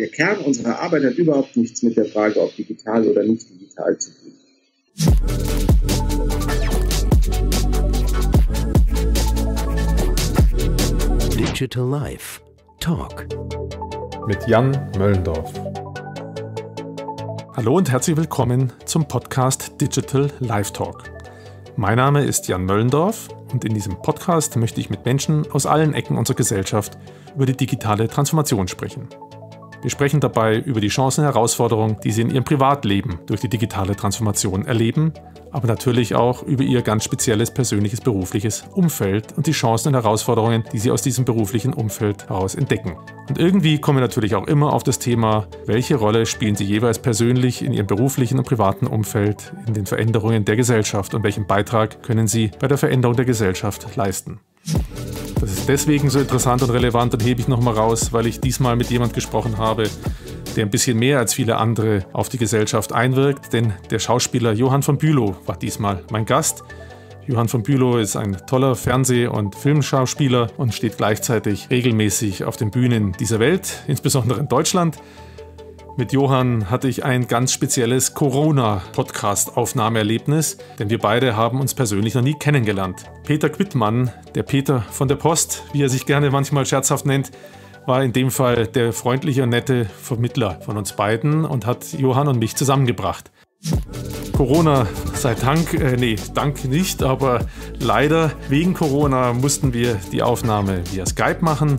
Der Kern unserer Arbeit hat überhaupt nichts mit der Frage, ob digital oder nicht digital zu tun. Digital Life Talk mit Jan Möllendorf. Hallo und herzlich willkommen zum Podcast Digital Life Talk. Mein Name ist Jan Möllendorf und in diesem Podcast möchte ich mit Menschen aus allen Ecken unserer Gesellschaft über die digitale Transformation sprechen. Wir sprechen dabei über die Chancen und Herausforderungen, die Sie in Ihrem Privatleben durch die digitale Transformation erleben, aber natürlich auch über Ihr ganz spezielles persönliches berufliches Umfeld und die Chancen und Herausforderungen, die Sie aus diesem beruflichen Umfeld heraus entdecken. Und irgendwie kommen wir natürlich auch immer auf das Thema, welche Rolle spielen Sie jeweils persönlich in Ihrem beruflichen und privaten Umfeld in den Veränderungen der Gesellschaft und welchen Beitrag können Sie bei der Veränderung der Gesellschaft leisten. Das ist deswegen so interessant und relevant und hebe ich nochmal raus, weil ich diesmal mit jemand gesprochen habe, der ein bisschen mehr als viele andere auf die Gesellschaft einwirkt, denn der Schauspieler Johann von Bülow war diesmal mein Gast. Johann von Bülow ist ein toller Fernseh- und Filmschauspieler und steht gleichzeitig regelmäßig auf den Bühnen dieser Welt, insbesondere in Deutschland. Mit Johann hatte ich ein ganz spezielles Corona-Podcast-Aufnahmeerlebnis, denn wir beide haben uns persönlich noch nie kennengelernt. Peter Quittmann, der Peter von der Post, wie er sich gerne manchmal scherzhaft nennt, war in dem Fall der freundliche und nette Vermittler von uns beiden und hat Johann und mich zusammengebracht. Corona sei Dank, äh, nee, Dank nicht, aber leider wegen Corona mussten wir die Aufnahme via Skype machen.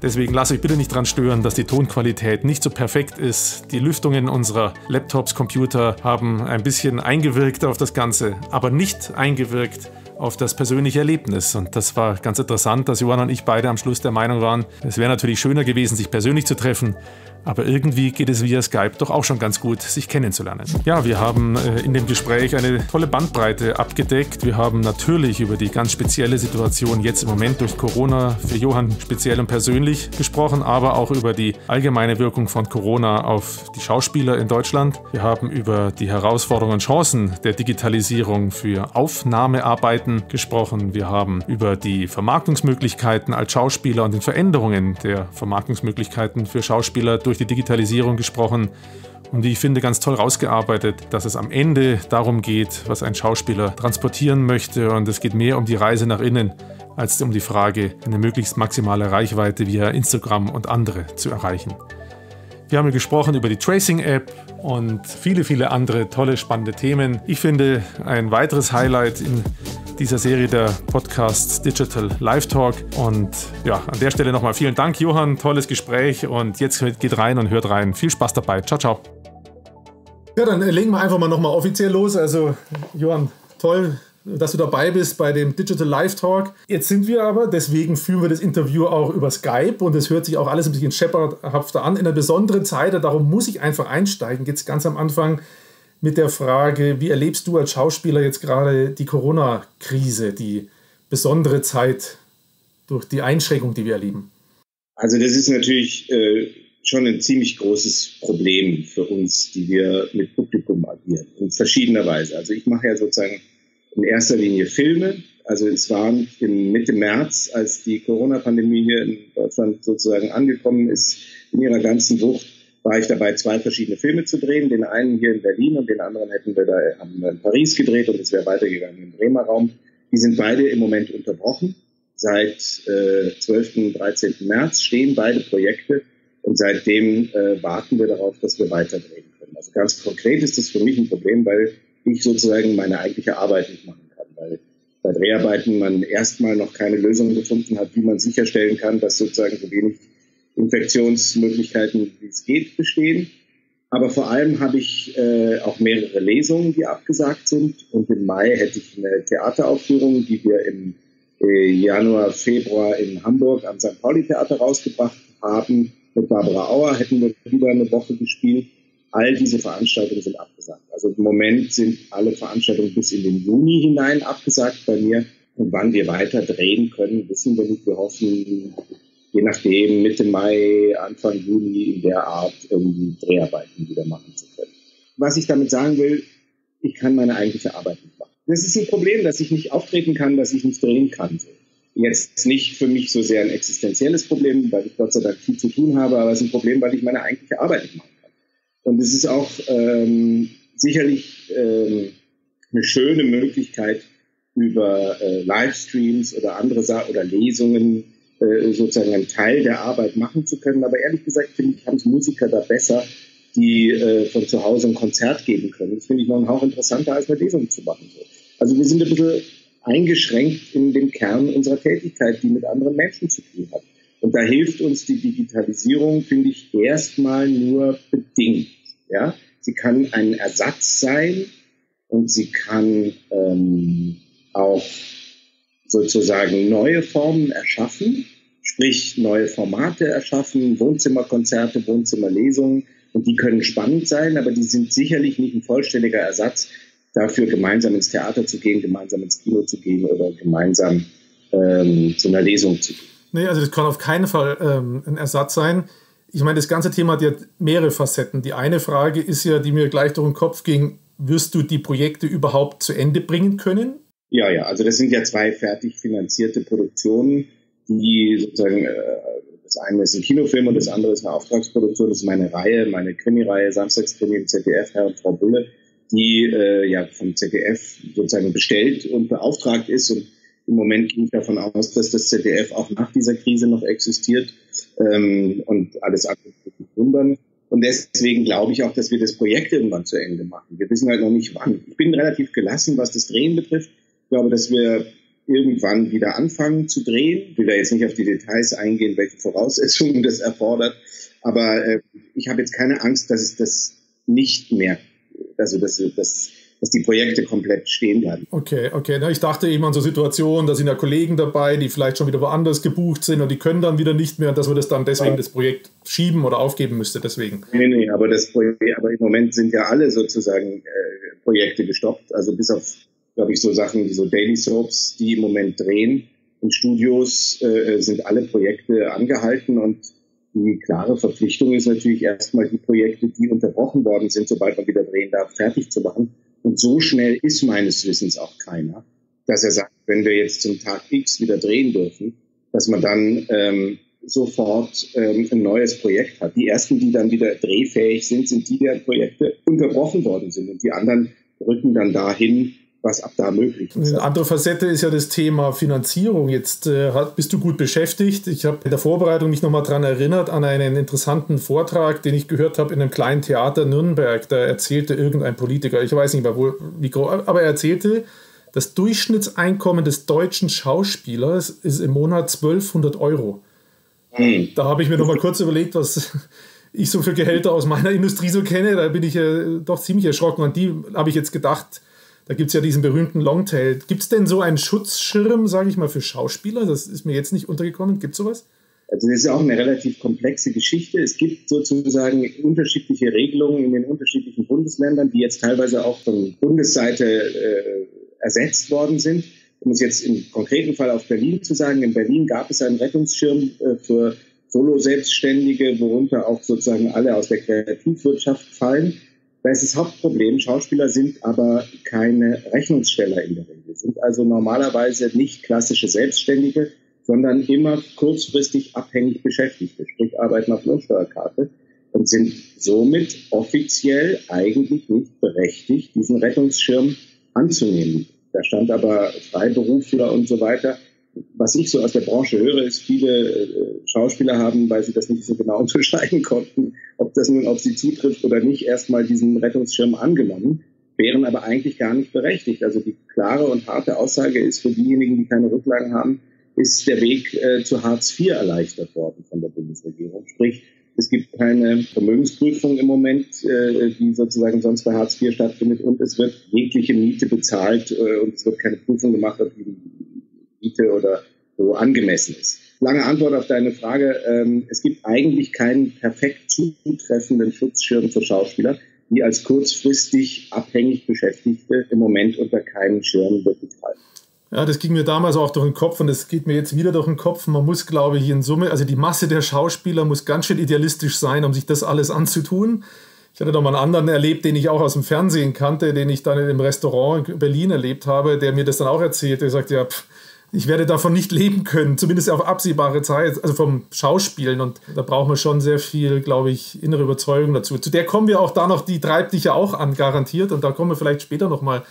Deswegen lasst euch bitte nicht daran stören, dass die Tonqualität nicht so perfekt ist. Die Lüftungen unserer Laptops, Computer haben ein bisschen eingewirkt auf das Ganze, aber nicht eingewirkt auf das persönliche Erlebnis. Und das war ganz interessant, dass Johann und ich beide am Schluss der Meinung waren, es wäre natürlich schöner gewesen, sich persönlich zu treffen. Aber irgendwie geht es via Skype doch auch schon ganz gut, sich kennenzulernen. Ja, wir haben äh, in dem Gespräch eine tolle Bandbreite abgedeckt. Wir haben natürlich über die ganz spezielle Situation jetzt im Moment durch Corona für Johann speziell und persönlich gesprochen, aber auch über die allgemeine Wirkung von Corona auf die Schauspieler in Deutschland. Wir haben über die Herausforderungen und Chancen der Digitalisierung für Aufnahmearbeiten gesprochen. Wir haben über die Vermarktungsmöglichkeiten als Schauspieler und den Veränderungen der Vermarktungsmöglichkeiten für Schauspieler durch die Digitalisierung gesprochen und wie ich finde ganz toll rausgearbeitet, dass es am Ende darum geht, was ein Schauspieler transportieren möchte und es geht mehr um die Reise nach innen als um die Frage, eine möglichst maximale Reichweite via Instagram und andere zu erreichen. Wir haben gesprochen über die Tracing-App und viele, viele andere tolle, spannende Themen. Ich finde, ein weiteres Highlight in dieser Serie der Podcasts Digital Live Talk. Und ja, an der Stelle nochmal vielen Dank, Johann. Tolles Gespräch. Und jetzt geht rein und hört rein. Viel Spaß dabei. Ciao, ciao. Ja, dann legen wir einfach mal nochmal offiziell los. Also, Johann, toll, dass du dabei bist bei dem Digital Live Talk. Jetzt sind wir aber, deswegen führen wir das Interview auch über Skype und es hört sich auch alles ein bisschen schepperdhafter an. In einer besonderen Zeit, darum muss ich einfach einsteigen, jetzt ganz am Anfang mit der Frage, wie erlebst du als Schauspieler jetzt gerade die Corona-Krise, die besondere Zeit durch die Einschränkung, die wir erleben? Also das ist natürlich äh, schon ein ziemlich großes Problem für uns, die wir mit Publikum agieren, in verschiedener Weise. Also ich mache ja sozusagen in erster Linie Filme. Also es war im Mitte März, als die Corona-Pandemie hier in Deutschland sozusagen angekommen ist, in ihrer ganzen Wucht, war ich dabei, zwei verschiedene Filme zu drehen. Den einen hier in Berlin und den anderen hätten wir da in Paris gedreht und es wäre weitergegangen im Bremer Raum. Die sind beide im Moment unterbrochen. Seit äh, 12. 13. März stehen beide Projekte und seitdem äh, warten wir darauf, dass wir weiter drehen können. Also ganz konkret ist das für mich ein Problem, weil ich sozusagen meine eigentliche Arbeit nicht machen kann, weil bei Dreharbeiten man erstmal noch keine Lösung gefunden hat, wie man sicherstellen kann, dass sozusagen so wenig Infektionsmöglichkeiten wie es geht bestehen. Aber vor allem habe ich äh, auch mehrere Lesungen, die abgesagt sind. Und im Mai hätte ich eine Theateraufführung, die wir im äh, Januar, Februar in Hamburg am St. Pauli Theater rausgebracht haben. Mit Barbara Auer hätten wir wieder eine Woche gespielt. All diese Veranstaltungen sind abgesagt. Also im Moment sind alle Veranstaltungen bis in den Juni hinein abgesagt bei mir. Und wann wir weiter drehen können, wissen wir nicht. Wir hoffen, je nachdem, Mitte Mai, Anfang Juni in der Art irgendwie Dreharbeiten wieder machen zu können. Was ich damit sagen will, ich kann meine eigentliche Arbeit nicht machen. Das ist ein Problem, dass ich nicht auftreten kann, dass ich nicht drehen kann. jetzt nicht für mich so sehr ein existenzielles Problem, weil ich Gott sei Dank viel zu tun habe, aber es ist ein Problem, weil ich meine eigentliche Arbeit nicht machen kann. Und es ist auch ähm, sicherlich ähm, eine schöne Möglichkeit, über äh, Livestreams oder andere Sa oder Lesungen äh, sozusagen einen Teil der Arbeit machen zu können. Aber ehrlich gesagt finde ich, haben es Musiker da besser, die äh, von zu Hause ein Konzert geben können. Das finde ich noch einen Hauch interessanter, als eine Lesung zu machen. Also wir sind ein bisschen eingeschränkt in dem Kern unserer Tätigkeit, die mit anderen Menschen zu tun hat. Und da hilft uns die Digitalisierung, finde ich, erstmal nur bedingt. Ja, sie kann ein Ersatz sein und sie kann ähm, auch sozusagen neue Formen erschaffen, sprich neue Formate erschaffen, Wohnzimmerkonzerte, Wohnzimmerlesungen. Und die können spannend sein, aber die sind sicherlich nicht ein vollständiger Ersatz dafür, gemeinsam ins Theater zu gehen, gemeinsam ins Kino zu gehen oder gemeinsam ähm, zu einer Lesung zu gehen. Nee, also das kann auf keinen Fall ähm, ein Ersatz sein. Ich meine, das ganze Thema hat ja mehrere Facetten. Die eine Frage ist ja, die mir gleich durch den Kopf ging, wirst du die Projekte überhaupt zu Ende bringen können? Ja, ja, also das sind ja zwei fertig finanzierte Produktionen, die sozusagen, äh, das eine ist ein Kinofilm und das andere ist eine Auftragsproduktion. Das ist meine Reihe, meine Krimireihe, Samstagskrimi im ZDF, Herr und Frau Bulle, die äh, ja vom ZDF sozusagen bestellt und beauftragt ist. Und im Moment gehe ich davon aus, dass das ZDF auch nach dieser Krise noch existiert ähm, und alles andere wundern. Und deswegen glaube ich auch, dass wir das Projekt irgendwann zu Ende machen. Wir wissen halt noch nicht wann. Ich bin relativ gelassen, was das Drehen betrifft. Ich glaube, dass wir irgendwann wieder anfangen zu drehen. Ich will da jetzt nicht auf die Details eingehen, welche Voraussetzungen das erfordert. Aber äh, ich habe jetzt keine Angst, dass es das nicht mehr, also dass, dass, dass die Projekte komplett stehen bleiben. Okay, okay. Na, ich dachte eben an so Situationen, da sind ja Kollegen dabei, die vielleicht schon wieder woanders gebucht sind und die können dann wieder nicht mehr und dass man das dann deswegen ja. das Projekt schieben oder aufgeben müsste deswegen. Nee, nee, aber das Projekt, aber im Moment sind ja alle sozusagen äh, Projekte gestoppt. Also bis auf glaube ich, so Sachen wie so Daily Soaps, die im Moment drehen. In Studios äh, sind alle Projekte angehalten und die klare Verpflichtung ist natürlich erstmal die Projekte, die unterbrochen worden sind, sobald man wieder drehen darf, fertig zu machen. Und so schnell ist meines Wissens auch keiner, dass er sagt, wenn wir jetzt zum Tag X wieder drehen dürfen, dass man dann ähm, sofort ähm, ein neues Projekt hat. Die ersten, die dann wieder drehfähig sind, sind die, deren Projekte unterbrochen worden sind. Und die anderen rücken dann dahin, was ab da möglich ist. Eine andere Facette ist ja das Thema Finanzierung. Jetzt äh, bist du gut beschäftigt. Ich habe in der Vorbereitung mich nochmal daran erinnert, an einen interessanten Vortrag, den ich gehört habe in einem kleinen Theater Nürnberg. Da erzählte irgendein Politiker, ich weiß nicht mehr, wo, wie groß, aber er erzählte, das Durchschnittseinkommen des deutschen Schauspielers ist im Monat 1200 Euro. Hm. Da habe ich mir nochmal kurz überlegt, was ich so für Gehälter aus meiner Industrie so kenne. Da bin ich äh, doch ziemlich erschrocken. Und die habe ich jetzt gedacht, da gibt es ja diesen berühmten Longtail. Gibt es denn so einen Schutzschirm, sage ich mal, für Schauspieler? Das ist mir jetzt nicht untergekommen. Gibt es sowas? Also das ist auch eine relativ komplexe Geschichte. Es gibt sozusagen unterschiedliche Regelungen in den unterschiedlichen Bundesländern, die jetzt teilweise auch von Bundesseite äh, ersetzt worden sind. Um es jetzt im konkreten Fall auf Berlin zu sagen, in Berlin gab es einen Rettungsschirm äh, für Solo-Selbstständige, worunter auch sozusagen alle aus der Kreativwirtschaft fallen. Da ist das Hauptproblem, Schauspieler sind aber keine Rechnungssteller in der Regel, sind also normalerweise nicht klassische Selbstständige, sondern immer kurzfristig abhängig Beschäftigte, sprich arbeiten auf Lohnsteuerkarte und sind somit offiziell eigentlich nicht berechtigt, diesen Rettungsschirm anzunehmen. Da stand aber Freiberufler und so weiter was ich so aus der Branche höre, ist, viele äh, Schauspieler haben, weil sie das nicht so genau unterscheiden konnten, ob das nun auf sie zutrifft oder nicht, erstmal diesen Rettungsschirm angenommen, wären aber eigentlich gar nicht berechtigt. Also die klare und harte Aussage ist für diejenigen, die keine Rücklagen haben, ist der Weg äh, zu Hartz IV erleichtert worden von der Bundesregierung. Sprich, es gibt keine Vermögensprüfung im Moment, äh, die sozusagen sonst bei Hartz IV stattfindet und es wird jegliche Miete bezahlt und es wird keine Prüfung gemacht, ob die Miete oder so angemessen ist. Lange Antwort auf deine Frage. Ähm, es gibt eigentlich keinen perfekt zutreffenden Schutzschirm für Schauspieler, die als kurzfristig abhängig Beschäftigte im Moment unter keinen Schirm wirklich fallen. Ja, das ging mir damals auch durch den Kopf und das geht mir jetzt wieder durch den Kopf. Man muss, glaube ich, in Summe, also die Masse der Schauspieler muss ganz schön idealistisch sein, um sich das alles anzutun. Ich hatte noch mal einen anderen erlebt, den ich auch aus dem Fernsehen kannte, den ich dann im Restaurant in Berlin erlebt habe, der mir das dann auch erzählte. Er sagt, ja, pff, ich werde davon nicht leben können, zumindest auf absehbare Zeit, also vom Schauspielen. Und da brauchen wir schon sehr viel, glaube ich, innere Überzeugung dazu. Zu der kommen wir auch da noch, die treibt dich ja auch an, garantiert. Und da kommen wir vielleicht später noch mal ein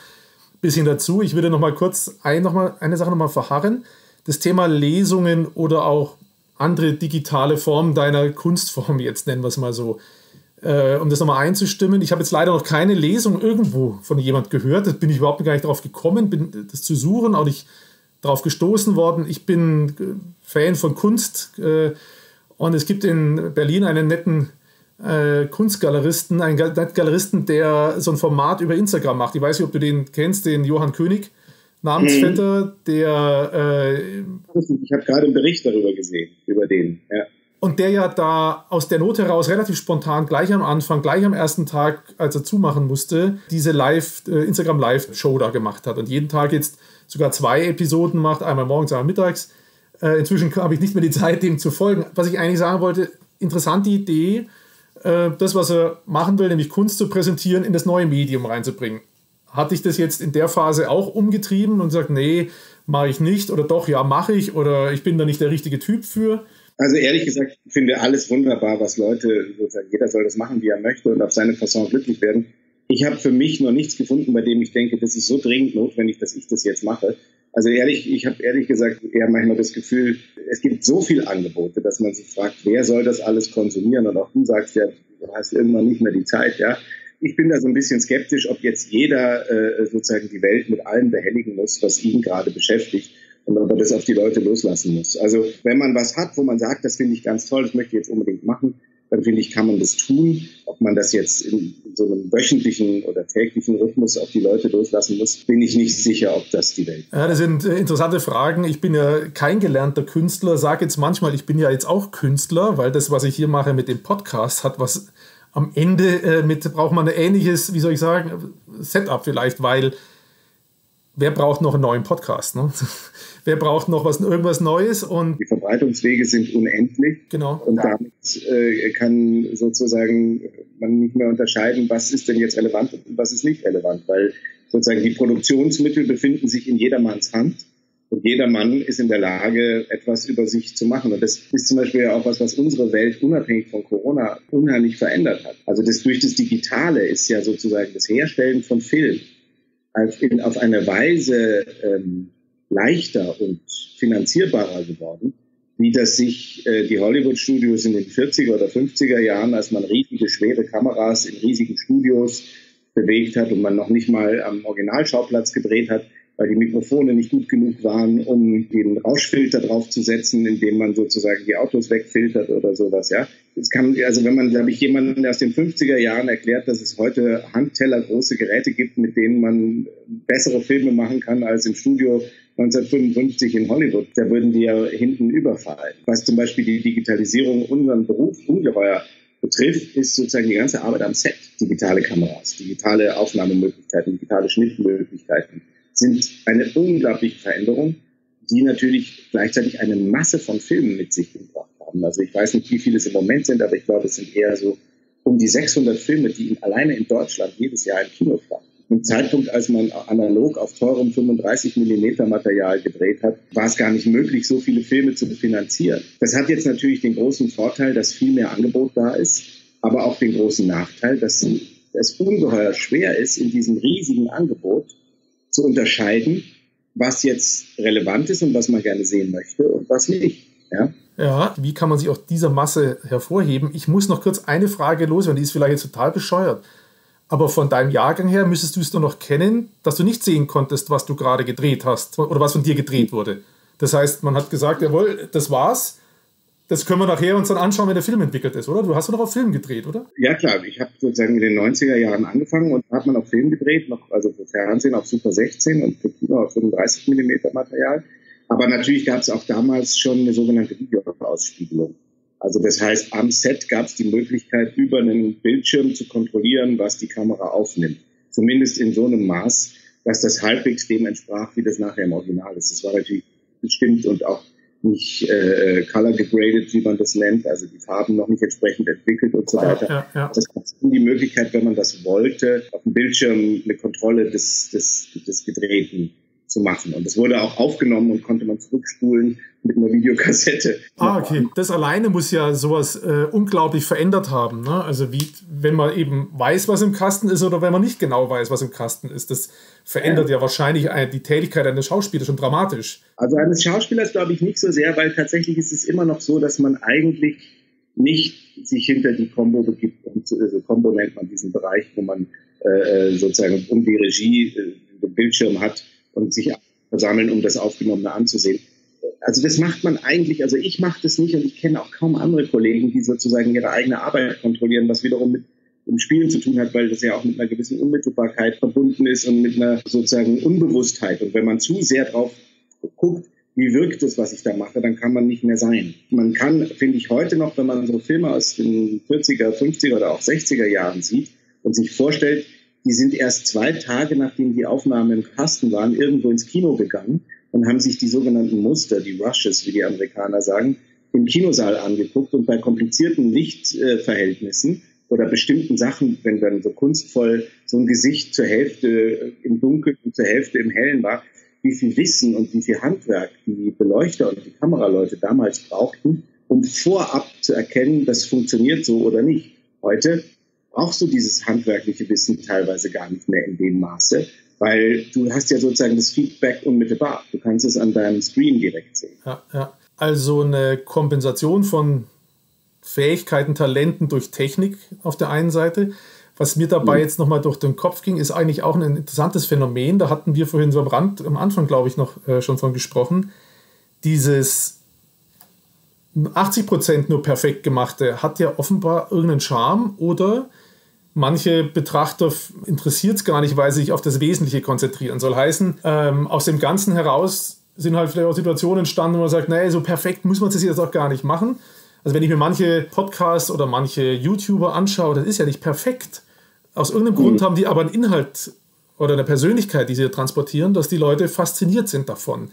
bisschen dazu. Ich würde noch mal kurz ein, noch mal, eine Sache noch mal verharren. Das Thema Lesungen oder auch andere digitale Formen deiner Kunstform, jetzt nennen wir es mal so. Äh, um das nochmal einzustimmen. Ich habe jetzt leider noch keine Lesung irgendwo von jemand gehört. Da bin ich überhaupt gar nicht darauf gekommen, bin das zu suchen, auch nicht darauf gestoßen worden. Ich bin äh, Fan von Kunst äh, und es gibt in Berlin einen netten äh, Kunstgaleristen, einen Galeristen, der so ein Format über Instagram macht. Ich weiß nicht, ob du den kennst, den Johann König, Namensvetter, mhm. der. Äh, ich habe gerade einen Bericht darüber gesehen, über den. Ja. Und der ja da aus der Not heraus relativ spontan gleich am Anfang, gleich am ersten Tag, als er zumachen musste, diese Live, äh, Instagram Live-Show da gemacht hat. Und jeden Tag jetzt sogar zwei Episoden macht, einmal morgens, einmal mittags. Äh, inzwischen habe ich nicht mehr die Zeit, dem zu folgen. Was ich eigentlich sagen wollte, interessante Idee, äh, das, was er machen will, nämlich Kunst zu präsentieren, in das neue Medium reinzubringen. Hatte ich das jetzt in der Phase auch umgetrieben und sagt, nee, mache ich nicht oder doch, ja, mache ich oder ich bin da nicht der richtige Typ für? Also ehrlich gesagt, ich finde alles wunderbar, was Leute sozusagen, jeder soll das machen, wie er möchte und auf seine Fasson glücklich werden. Ich habe für mich noch nichts gefunden, bei dem ich denke, das ist so dringend notwendig, dass ich das jetzt mache. Also ehrlich, ich habe ehrlich gesagt eher manchmal das Gefühl, es gibt so viele Angebote, dass man sich fragt, wer soll das alles konsumieren? Und auch du sagst ja, du hast irgendwann nicht mehr die Zeit, ja. Ich bin da so ein bisschen skeptisch, ob jetzt jeder äh, sozusagen die Welt mit allem behelligen muss, was ihn gerade beschäftigt und ob er das auf die Leute loslassen muss. Also wenn man was hat, wo man sagt, das finde ich ganz toll, das möchte ich jetzt unbedingt machen, dann finde ich, kann man das tun. Ob man das jetzt in, so einem wöchentlichen oder täglichen Rhythmus auf die Leute loslassen muss, bin ich nicht sicher, ob das die Welt. Ja, das sind äh, interessante Fragen. Ich bin ja kein gelernter Künstler, sage jetzt manchmal, ich bin ja jetzt auch Künstler, weil das, was ich hier mache mit dem Podcast, hat was am Ende äh, mit, braucht man ein ähnliches, wie soll ich sagen, Setup vielleicht, weil wer braucht noch einen neuen Podcast? Ne? wer braucht noch was, irgendwas Neues? Und die Verbreitungswege sind unendlich. Genau. Und damit äh, kann sozusagen man nicht mehr unterscheiden, was ist denn jetzt relevant und was ist nicht relevant, weil sozusagen die Produktionsmittel befinden sich in jedermanns Hand. Und jeder Mann ist in der Lage, etwas über sich zu machen. Und das ist zum Beispiel ja auch was, was unsere Welt unabhängig von Corona unheimlich verändert hat. Also das durch das Digitale ist ja sozusagen das Herstellen von Film auf, in, auf eine Weise ähm, leichter und finanzierbarer geworden, wie das sich äh, die Hollywood-Studios in den 40er oder 50er Jahren, als man riesige, schwere Kameras in riesigen Studios bewegt hat und man noch nicht mal am Originalschauplatz gedreht hat, weil die Mikrofone nicht gut genug waren, um den Rauschfilter draufzusetzen, indem man sozusagen die Autos wegfiltert oder sowas, ja. Es kann, also wenn man, glaube ich, jemanden aus den 50er Jahren erklärt, dass es heute Handteller große Geräte gibt, mit denen man bessere Filme machen kann als im Studio 1955 in Hollywood, da würden die ja hinten überfallen. Was zum Beispiel die Digitalisierung unseren Beruf ungeheuer betrifft, ist sozusagen die ganze Arbeit am Set. Digitale Kameras, digitale Aufnahmemöglichkeiten, digitale Schnittmöglichkeiten sind eine unglaubliche Veränderung, die natürlich gleichzeitig eine Masse von Filmen mit sich gebracht haben. Also ich weiß nicht, wie viele es im Moment sind, aber ich glaube, es sind eher so um die 600 Filme, die alleine in Deutschland jedes Jahr im Kino starten. Im Zeitpunkt, als man analog auf teurem 35 Millimeter Material gedreht hat, war es gar nicht möglich, so viele Filme zu finanzieren. Das hat jetzt natürlich den großen Vorteil, dass viel mehr Angebot da ist, aber auch den großen Nachteil, dass es ungeheuer schwer ist, in diesem riesigen Angebot zu unterscheiden, was jetzt relevant ist und was man gerne sehen möchte und was nicht. Ja? Ja, wie kann man sich aus dieser Masse hervorheben? Ich muss noch kurz eine Frage loswerden, die ist vielleicht jetzt total bescheuert. Aber von deinem Jahrgang her müsstest du es doch noch kennen, dass du nicht sehen konntest, was du gerade gedreht hast oder was von dir gedreht wurde. Das heißt, man hat gesagt, jawohl, das war's das können wir nachher uns dann anschauen, wenn der Film entwickelt ist, oder? Du hast doch auf Film gedreht, oder? Ja, klar. Ich habe sozusagen in den 90er Jahren angefangen und hat man auf Film gedreht, noch, also für Fernsehen auf Super 16 und für Kino auf 35 mm Material. Aber natürlich gab es auch damals schon eine sogenannte Videoausspiegelung. Also das heißt, am Set gab es die Möglichkeit, über einen Bildschirm zu kontrollieren, was die Kamera aufnimmt. Zumindest in so einem Maß, dass das halbwegs dem entsprach, wie das nachher im Original ist. Das war natürlich bestimmt und auch nicht äh, color degraded, wie man das nennt, also die Farben noch nicht entsprechend entwickelt und so weiter. Ja, ja. Das hat die Möglichkeit, wenn man das wollte, auf dem Bildschirm eine Kontrolle des, des, des Gedrehten zu machen. Und das wurde auch aufgenommen und konnte man zurückspulen mit einer Videokassette. Ah, okay. Das alleine muss ja sowas äh, unglaublich verändert haben. Ne? Also wie, wenn man eben weiß, was im Kasten ist oder wenn man nicht genau weiß, was im Kasten ist. Das verändert ja, ja wahrscheinlich die Tätigkeit eines Schauspielers schon dramatisch. Also eines Schauspielers glaube ich nicht so sehr, weil tatsächlich ist es immer noch so, dass man eigentlich nicht sich hinter die Combo begibt. Und also Combo nennt man diesen Bereich, wo man äh, äh sozusagen um die Regie äh, den Bildschirm hat und sich versammeln, um das Aufgenommene anzusehen. Also das macht man eigentlich, also ich mache das nicht und ich kenne auch kaum andere Kollegen, die sozusagen ihre eigene Arbeit kontrollieren, was wiederum mit dem Spielen zu tun hat, weil das ja auch mit einer gewissen Unmittelbarkeit verbunden ist und mit einer sozusagen Unbewusstheit. Und wenn man zu sehr drauf guckt, wie wirkt es, was ich da mache, dann kann man nicht mehr sein. Man kann, finde ich heute noch, wenn man so Filme aus den 40er, 50er oder auch 60er Jahren sieht und sich vorstellt, die sind erst zwei Tage, nachdem die Aufnahmen im Kasten waren, irgendwo ins Kino gegangen und haben sich die sogenannten Muster, die Rushes, wie die Amerikaner sagen, im Kinosaal angeguckt und bei komplizierten Lichtverhältnissen oder bestimmten Sachen, wenn dann so kunstvoll so ein Gesicht zur Hälfte im Dunkeln und zur Hälfte im Hellen war, wie viel Wissen und wie viel Handwerk die Beleuchter und die Kameraleute damals brauchten, um vorab zu erkennen, das funktioniert so oder nicht. Heute brauchst du dieses handwerkliche Wissen teilweise gar nicht mehr in dem Maße, weil du hast ja sozusagen das Feedback unmittelbar. Du kannst es an deinem Screen direkt sehen. Ja, ja. Also eine Kompensation von Fähigkeiten, Talenten durch Technik auf der einen Seite. Was mir dabei mhm. jetzt nochmal durch den Kopf ging, ist eigentlich auch ein interessantes Phänomen. Da hatten wir vorhin so am Rand, am Anfang, glaube ich, noch äh, schon von gesprochen. Dieses 80% nur perfekt gemachte hat ja offenbar irgendeinen Charme oder Manche Betrachter interessiert es gar nicht, weil sie sich auf das Wesentliche konzentrieren. Soll heißen, ähm, aus dem Ganzen heraus sind halt vielleicht auch Situationen entstanden, wo man sagt, nee, so perfekt muss man das jetzt auch gar nicht machen. Also wenn ich mir manche Podcasts oder manche YouTuber anschaue, das ist ja nicht perfekt. Aus irgendeinem mhm. Grund haben die aber einen Inhalt oder eine Persönlichkeit, die sie transportieren, dass die Leute fasziniert sind davon.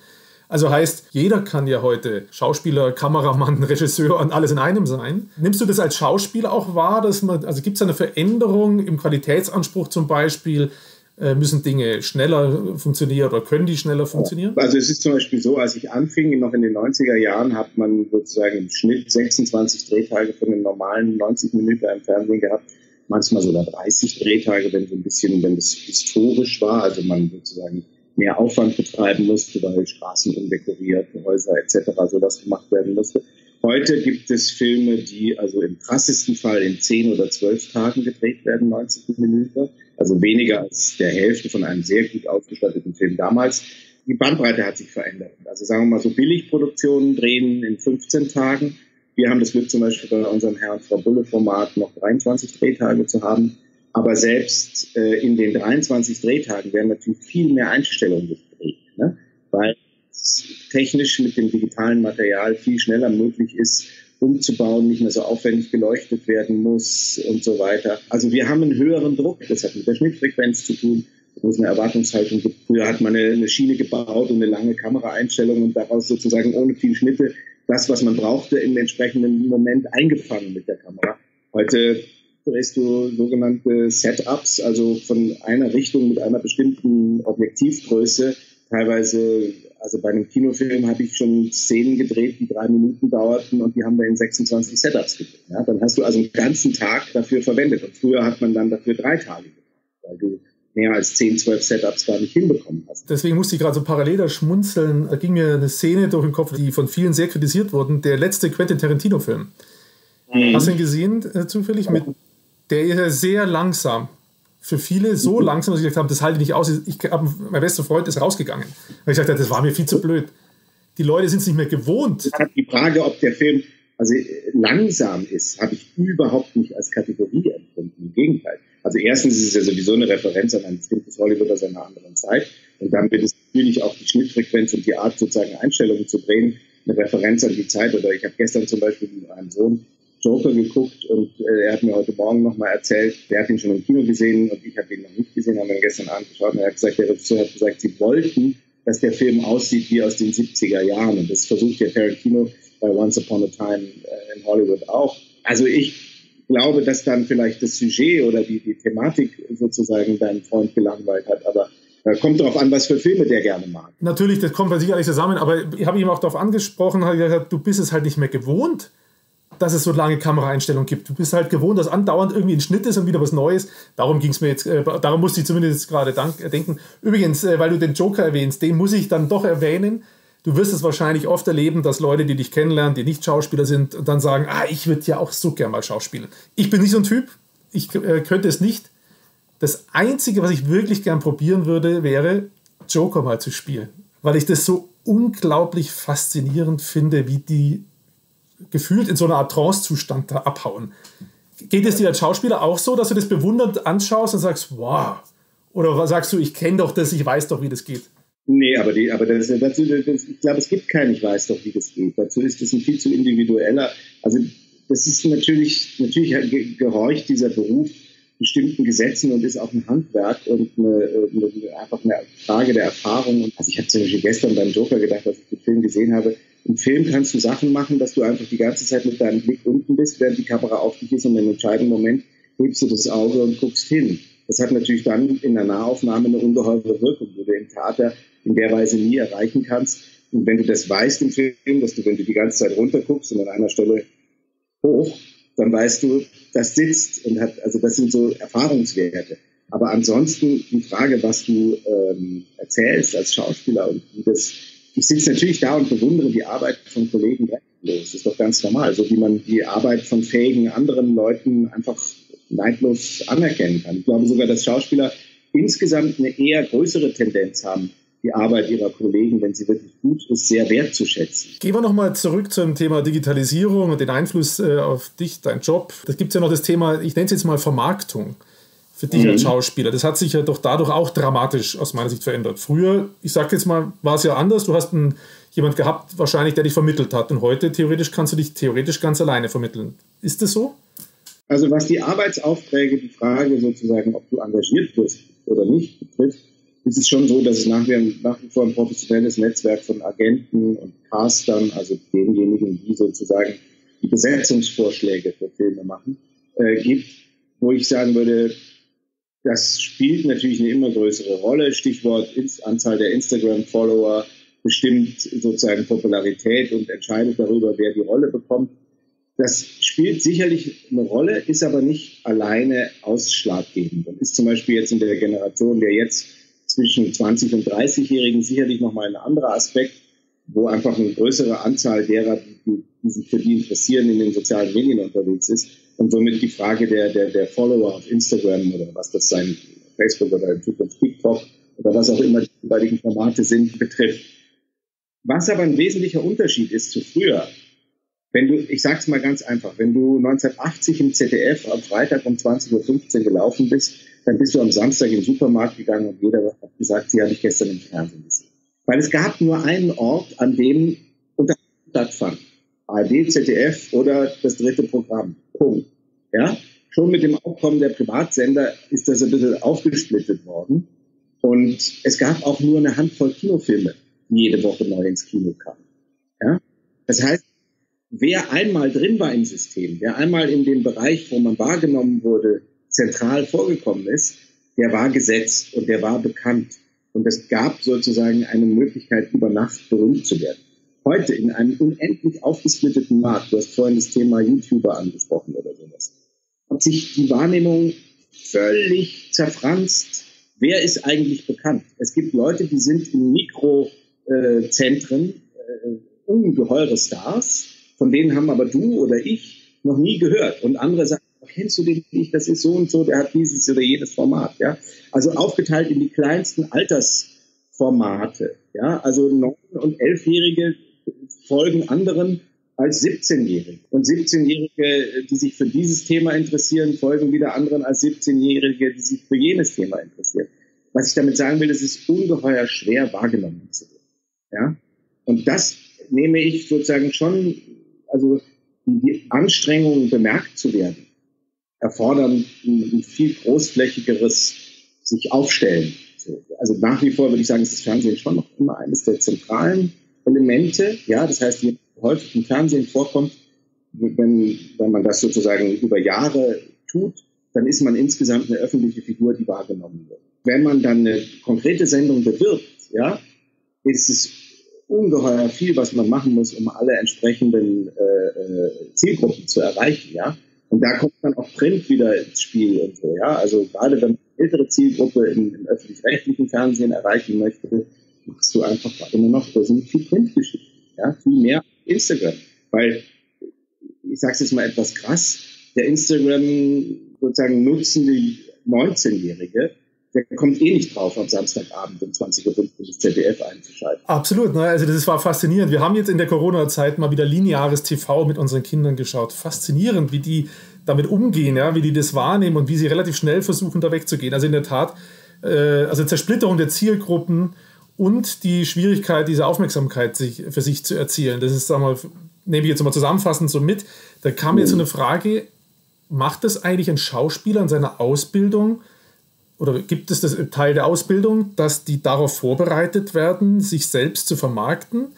Also heißt, jeder kann ja heute Schauspieler, Kameramann, Regisseur und alles in einem sein. Nimmst du das als Schauspieler auch wahr, dass man, also gibt es eine Veränderung im Qualitätsanspruch zum Beispiel? Äh, müssen Dinge schneller funktionieren oder können die schneller funktionieren? Also es ist zum Beispiel so, als ich anfing, noch in den 90er Jahren, hat man sozusagen im Schnitt 26 Drehtage von den normalen 90 Minuten im Fernsehen gehabt manchmal sogar 30 Drehtage, wenn so ein bisschen, wenn es historisch war, also man sozusagen mehr Aufwand betreiben musste, weil Straßen umdekoriert, Häuser etc. so das gemacht werden musste. Heute gibt es Filme, die also im krassesten Fall in 10 oder 12 Tagen gedreht werden, 90 Minuten. Also weniger als der Hälfte von einem sehr gut ausgestatteten Film damals. Die Bandbreite hat sich verändert. Also sagen wir mal so Billigproduktionen drehen in 15 Tagen. Wir haben das Glück zum Beispiel bei unserem Herrn Frau Bulle Format noch 23 Drehtage zu haben. Aber selbst äh, in den 23 Drehtagen werden natürlich viel mehr Einstellungen gedreht, ne? weil es technisch mit dem digitalen Material viel schneller möglich ist, umzubauen, nicht mehr so aufwendig geleuchtet werden muss und so weiter. Also wir haben einen höheren Druck. Das hat mit der Schnittfrequenz zu tun, wo es eine Erwartungshaltung gibt. Früher hat man eine, eine Schiene gebaut und eine lange Kameraeinstellung und daraus sozusagen ohne viel Schnitte das, was man brauchte, im entsprechenden Moment eingefangen mit der Kamera. Heute drehst du sogenannte Setups, also von einer Richtung mit einer bestimmten Objektivgröße. Teilweise, also bei einem Kinofilm habe ich schon Szenen gedreht, die drei Minuten dauerten und die haben wir in 26 Setups gedreht. Ja, dann hast du also einen ganzen Tag dafür verwendet. Und früher hat man dann dafür drei Tage gedreht, weil du mehr als 10, 12 Setups gar nicht hinbekommen hast. Deswegen musste ich gerade so parallel da schmunzeln. Da ging mir eine Szene durch den Kopf, die von vielen sehr kritisiert wurde. Der letzte Quentin Tarantino-Film. Mhm. Hast du ihn gesehen, äh, zufällig? Mit der ist ja sehr langsam. Für viele so mhm. langsam, dass ich gesagt habe, das halte ich nicht aus. Ich hab, mein bester Freund ist rausgegangen. Weil ich gesagt das war mir viel zu blöd. Die Leute sind es nicht mehr gewohnt. Die Frage, ob der Film also langsam ist, habe ich überhaupt nicht als Kategorie empfunden. Im Gegenteil. Also erstens ist es ja sowieso eine Referenz an ein bestimmtes Hollywood aus einer anderen Zeit. Und dann wird es natürlich auch die Schnittfrequenz und die Art, sozusagen Einstellungen zu drehen, eine Referenz an die Zeit. Oder ich habe gestern zum Beispiel mit meinem Sohn Joker geguckt und äh, er hat mir heute Morgen nochmal erzählt, der hat ihn schon im Kino gesehen und ich habe ihn noch nicht gesehen, haben wir gestern Abend geschaut und er hat gesagt, der Regisseur hat gesagt, sie wollten, dass der Film aussieht wie aus den 70er Jahren und das versucht ja Tarantino bei Once Upon a Time äh, in Hollywood auch. Also ich glaube, dass dann vielleicht das Sujet oder die, die Thematik sozusagen deinen Freund gelangweilt hat, aber Kommt darauf an, was für Filme der gerne mag. Natürlich, das kommt bei sicherlich zusammen, aber ich habe ihm auch darauf angesprochen, habe gesagt, du bist es halt nicht mehr gewohnt, dass es so lange Kameraeinstellungen gibt. Du bist halt gewohnt, dass andauernd irgendwie ein Schnitt ist und wieder was Neues. Darum ging es mir jetzt, äh, darum musste ich zumindest gerade äh, denken. Übrigens, äh, weil du den Joker erwähnst, den muss ich dann doch erwähnen. Du wirst es wahrscheinlich oft erleben, dass Leute, die dich kennenlernen, die nicht Schauspieler sind, dann sagen, ah, ich würde ja auch so gern mal schauspielen. Ich bin nicht so ein Typ, ich äh, könnte es nicht. Das Einzige, was ich wirklich gern probieren würde, wäre, Joker mal zu spielen. Weil ich das so unglaublich faszinierend finde, wie die gefühlt in so einer Art Trance-Zustand da abhauen. Geht es dir als Schauspieler auch so, dass du das bewundernd anschaust und sagst, wow? Oder sagst du, ich kenne doch das, ich weiß doch, wie das geht? Nee, aber, die, aber das, dazu, das, ich glaube, es gibt keinen, ich weiß doch, wie das geht. Dazu ist das ein viel zu individueller. Also das ist natürlich, natürlich gehorcht dieser Beruf bestimmten Gesetzen und ist auch ein Handwerk und eine, eine, einfach eine Frage der Erfahrung. Also ich habe zum Beispiel gestern beim Joker gedacht, als ich den Film gesehen habe, im Film kannst du Sachen machen, dass du einfach die ganze Zeit mit deinem Blick unten bist, während die Kamera auf dich ist und im entscheidenden Moment hebst du das Auge und guckst hin. Das hat natürlich dann in der Nahaufnahme eine ungeheure Wirkung, die du im Theater in der Weise nie erreichen kannst. Und wenn du das weißt im Film, dass du, wenn du die ganze Zeit runterguckst und an einer Stelle hoch, dann weißt du, das sitzt und hat, also das sind so Erfahrungswerte. Aber ansonsten die Frage, was du ähm, erzählst als Schauspieler und wie das, ich sitze natürlich da und bewundere die Arbeit von Kollegen grenzenlos. Das ist doch ganz normal, so wie man die Arbeit von fähigen anderen Leuten einfach neidlos anerkennen kann. Ich glaube sogar, dass Schauspieler insgesamt eine eher größere Tendenz haben, die Arbeit ihrer Kollegen, wenn sie wirklich gut ist, sehr wertzuschätzen. Gehen wir nochmal zurück zum Thema Digitalisierung und den Einfluss äh, auf dich, dein Job. Da gibt es ja noch das Thema, ich nenne es jetzt mal Vermarktung für dich mhm. als Schauspieler. Das hat sich ja doch dadurch auch dramatisch aus meiner Sicht verändert. Früher, ich sage jetzt mal, war es ja anders. Du hast einen, jemand gehabt, wahrscheinlich, der dich vermittelt hat. Und heute, theoretisch, kannst du dich theoretisch ganz alleine vermitteln. Ist das so? Also was die Arbeitsaufträge, die Frage sozusagen, ob du engagiert wirst oder nicht, betrifft, ist es schon so, dass es nach wie, nach wie vor ein professionelles Netzwerk von Agenten und Castern, also denjenigen, die sozusagen die Besetzungsvorschläge für Filme machen, äh, gibt, wo ich sagen würde, das spielt natürlich eine immer größere Rolle. Stichwort Anzahl der Instagram-Follower bestimmt sozusagen Popularität und entscheidet darüber, wer die Rolle bekommt. Das spielt sicherlich eine Rolle, ist aber nicht alleine ausschlaggebend und ist zum Beispiel jetzt in der Generation der jetzt zwischen 20 und 30-Jährigen sicherlich nochmal ein anderer Aspekt, wo einfach eine größere Anzahl derer, die, die sich für die interessieren, in den sozialen Medien unterwegs ist und somit die Frage der, der, der Follower auf Instagram oder was das sein, Facebook oder in Zukunft TikTok oder was auch immer die jeweiligen Formate sind, betrifft. Was aber ein wesentlicher Unterschied ist zu früher, wenn du, ich sag's mal ganz einfach, wenn du 1980 im ZDF am Freitag um 20.15 Uhr gelaufen bist, dann bist du am Samstag den Supermarkt gegangen und jeder hat gesagt, sie habe ich gestern im Fernsehen gesehen. Weil es gab nur einen Ort, an dem Unterhaltung stattfand. ARD, ZDF oder das dritte Programm. Punkt. Ja? Schon mit dem Aufkommen der Privatsender ist das ein bisschen aufgesplittet worden. Und es gab auch nur eine Handvoll Kinofilme, die jede Woche neu ins Kino kamen. Ja? Das heißt, wer einmal drin war im System, wer einmal in dem Bereich, wo man wahrgenommen wurde, zentral vorgekommen ist, der war gesetzt und der war bekannt. Und es gab sozusagen eine Möglichkeit, über Nacht berühmt zu werden. Heute in einem unendlich aufgesplitteten Markt, du hast vorhin das Thema YouTuber angesprochen oder sowas, hat sich die Wahrnehmung völlig zerfranst. Wer ist eigentlich bekannt? Es gibt Leute, die sind in Mikrozentren äh, ungeheure Stars, von denen haben aber du oder ich noch nie gehört. Und andere sagen, kennst du den nicht? Das ist so und so, der hat dieses oder jedes Format. Ja? Also aufgeteilt in die kleinsten Altersformate. Ja? Also neun- und elfjährige folgen anderen als 17-Jährige. Und 17-Jährige, die sich für dieses Thema interessieren, folgen wieder anderen als 17-Jährige, die sich für jenes Thema interessieren. Was ich damit sagen will, es ist ungeheuer schwer wahrgenommen zu werden. Ja? Und das nehme ich sozusagen schon, also die Anstrengung bemerkt zu werden, erfordern ein, viel großflächigeres sich aufstellen. Also nach wie vor würde ich sagen, ist das Fernsehen schon noch immer eines der zentralen Elemente. Ja, das heißt, je häufig im Fernsehen vorkommt, wenn, wenn man das sozusagen über Jahre tut, dann ist man insgesamt eine öffentliche Figur, die wahrgenommen wird. wenn man dann eine konkrete Sendung bewirbt, ja, ist es ungeheuer viel, was man machen muss, um alle entsprechenden äh, äh, Zielgruppen zu erreichen, ja. Und da kommt dann auch Print wieder ins Spiel und so, ja. Also gerade wenn man eine ältere Zielgruppe im, im öffentlich-rechtlichen Fernsehen erreichen möchte, machst du einfach immer noch, viel Printgeschichten, ja, viel mehr Instagram. Weil, ich sage es jetzt mal etwas krass, der Instagram sozusagen nutzende 19-Jährige, der kommt eh nicht drauf, am Samstagabend um 20.15 Uhr das ZDF einzuschalten. Absolut, ne? also das war faszinierend. Wir haben jetzt in der Corona-Zeit mal wieder lineares TV mit unseren Kindern geschaut. Faszinierend, wie die damit umgehen, ja? wie die das wahrnehmen und wie sie relativ schnell versuchen, da wegzugehen. Also in der Tat, äh, also Zersplitterung der Zielgruppen und die Schwierigkeit, diese Aufmerksamkeit sich, für sich zu erzielen. Das ist, sagen wir, nehme ich jetzt mal zusammenfassend so mit. Da kam jetzt so eine Frage, macht das eigentlich ein Schauspieler in seiner Ausbildung oder gibt es das Teil der Ausbildung, dass die darauf vorbereitet werden, sich selbst zu vermarkten?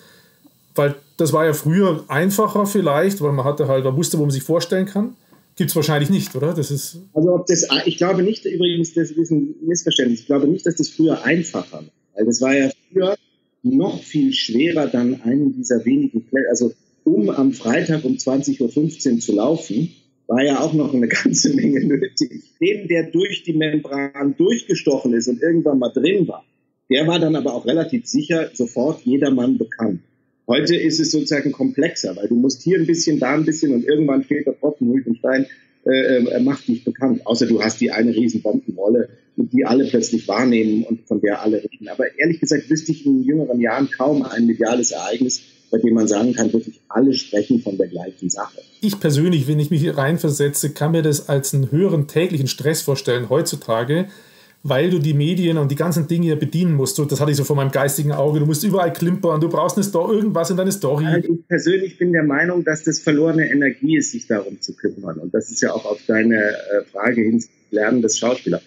Weil das war ja früher einfacher vielleicht, weil man hatte halt, man wusste, wo man sich vorstellen kann. Gibt es wahrscheinlich nicht, oder? Das ist also ob das, ich glaube nicht, übrigens, das ist ein Missverständnis. Ich glaube nicht, dass das früher einfacher war. Weil das war ja früher noch viel schwerer, dann einen dieser wenigen Plätze, also um am Freitag um 20.15 Uhr zu laufen, war ja auch noch eine ganze Menge nötig. Den, der durch die Membran durchgestochen ist und irgendwann mal drin war, der war dann aber auch relativ sicher sofort jedermann bekannt. Heute ist es sozusagen komplexer, weil du musst hier ein bisschen, da ein bisschen und irgendwann fehlt der Tropfen Hülkenstein, äh, äh, macht dich bekannt. Außer du hast die eine riesen Bombenrolle, die alle plötzlich wahrnehmen und von der alle reden. Aber ehrlich gesagt wüsste ich in jüngeren Jahren kaum ein mediales Ereignis, bei dem man sagen kann, wirklich alle sprechen von der gleichen Sache. Ich persönlich, wenn ich mich reinversetze, kann mir das als einen höheren täglichen Stress vorstellen heutzutage, weil du die Medien und die ganzen Dinge bedienen musst. Das hatte ich so vor meinem geistigen Auge. Du musst überall klimpern, du brauchst eine irgendwas in deine Story. Also ich persönlich bin der Meinung, dass das verlorene Energie ist, sich darum zu kümmern. Und das ist ja auch auf deine äh, Frage hin, Lernen des Schauspielers.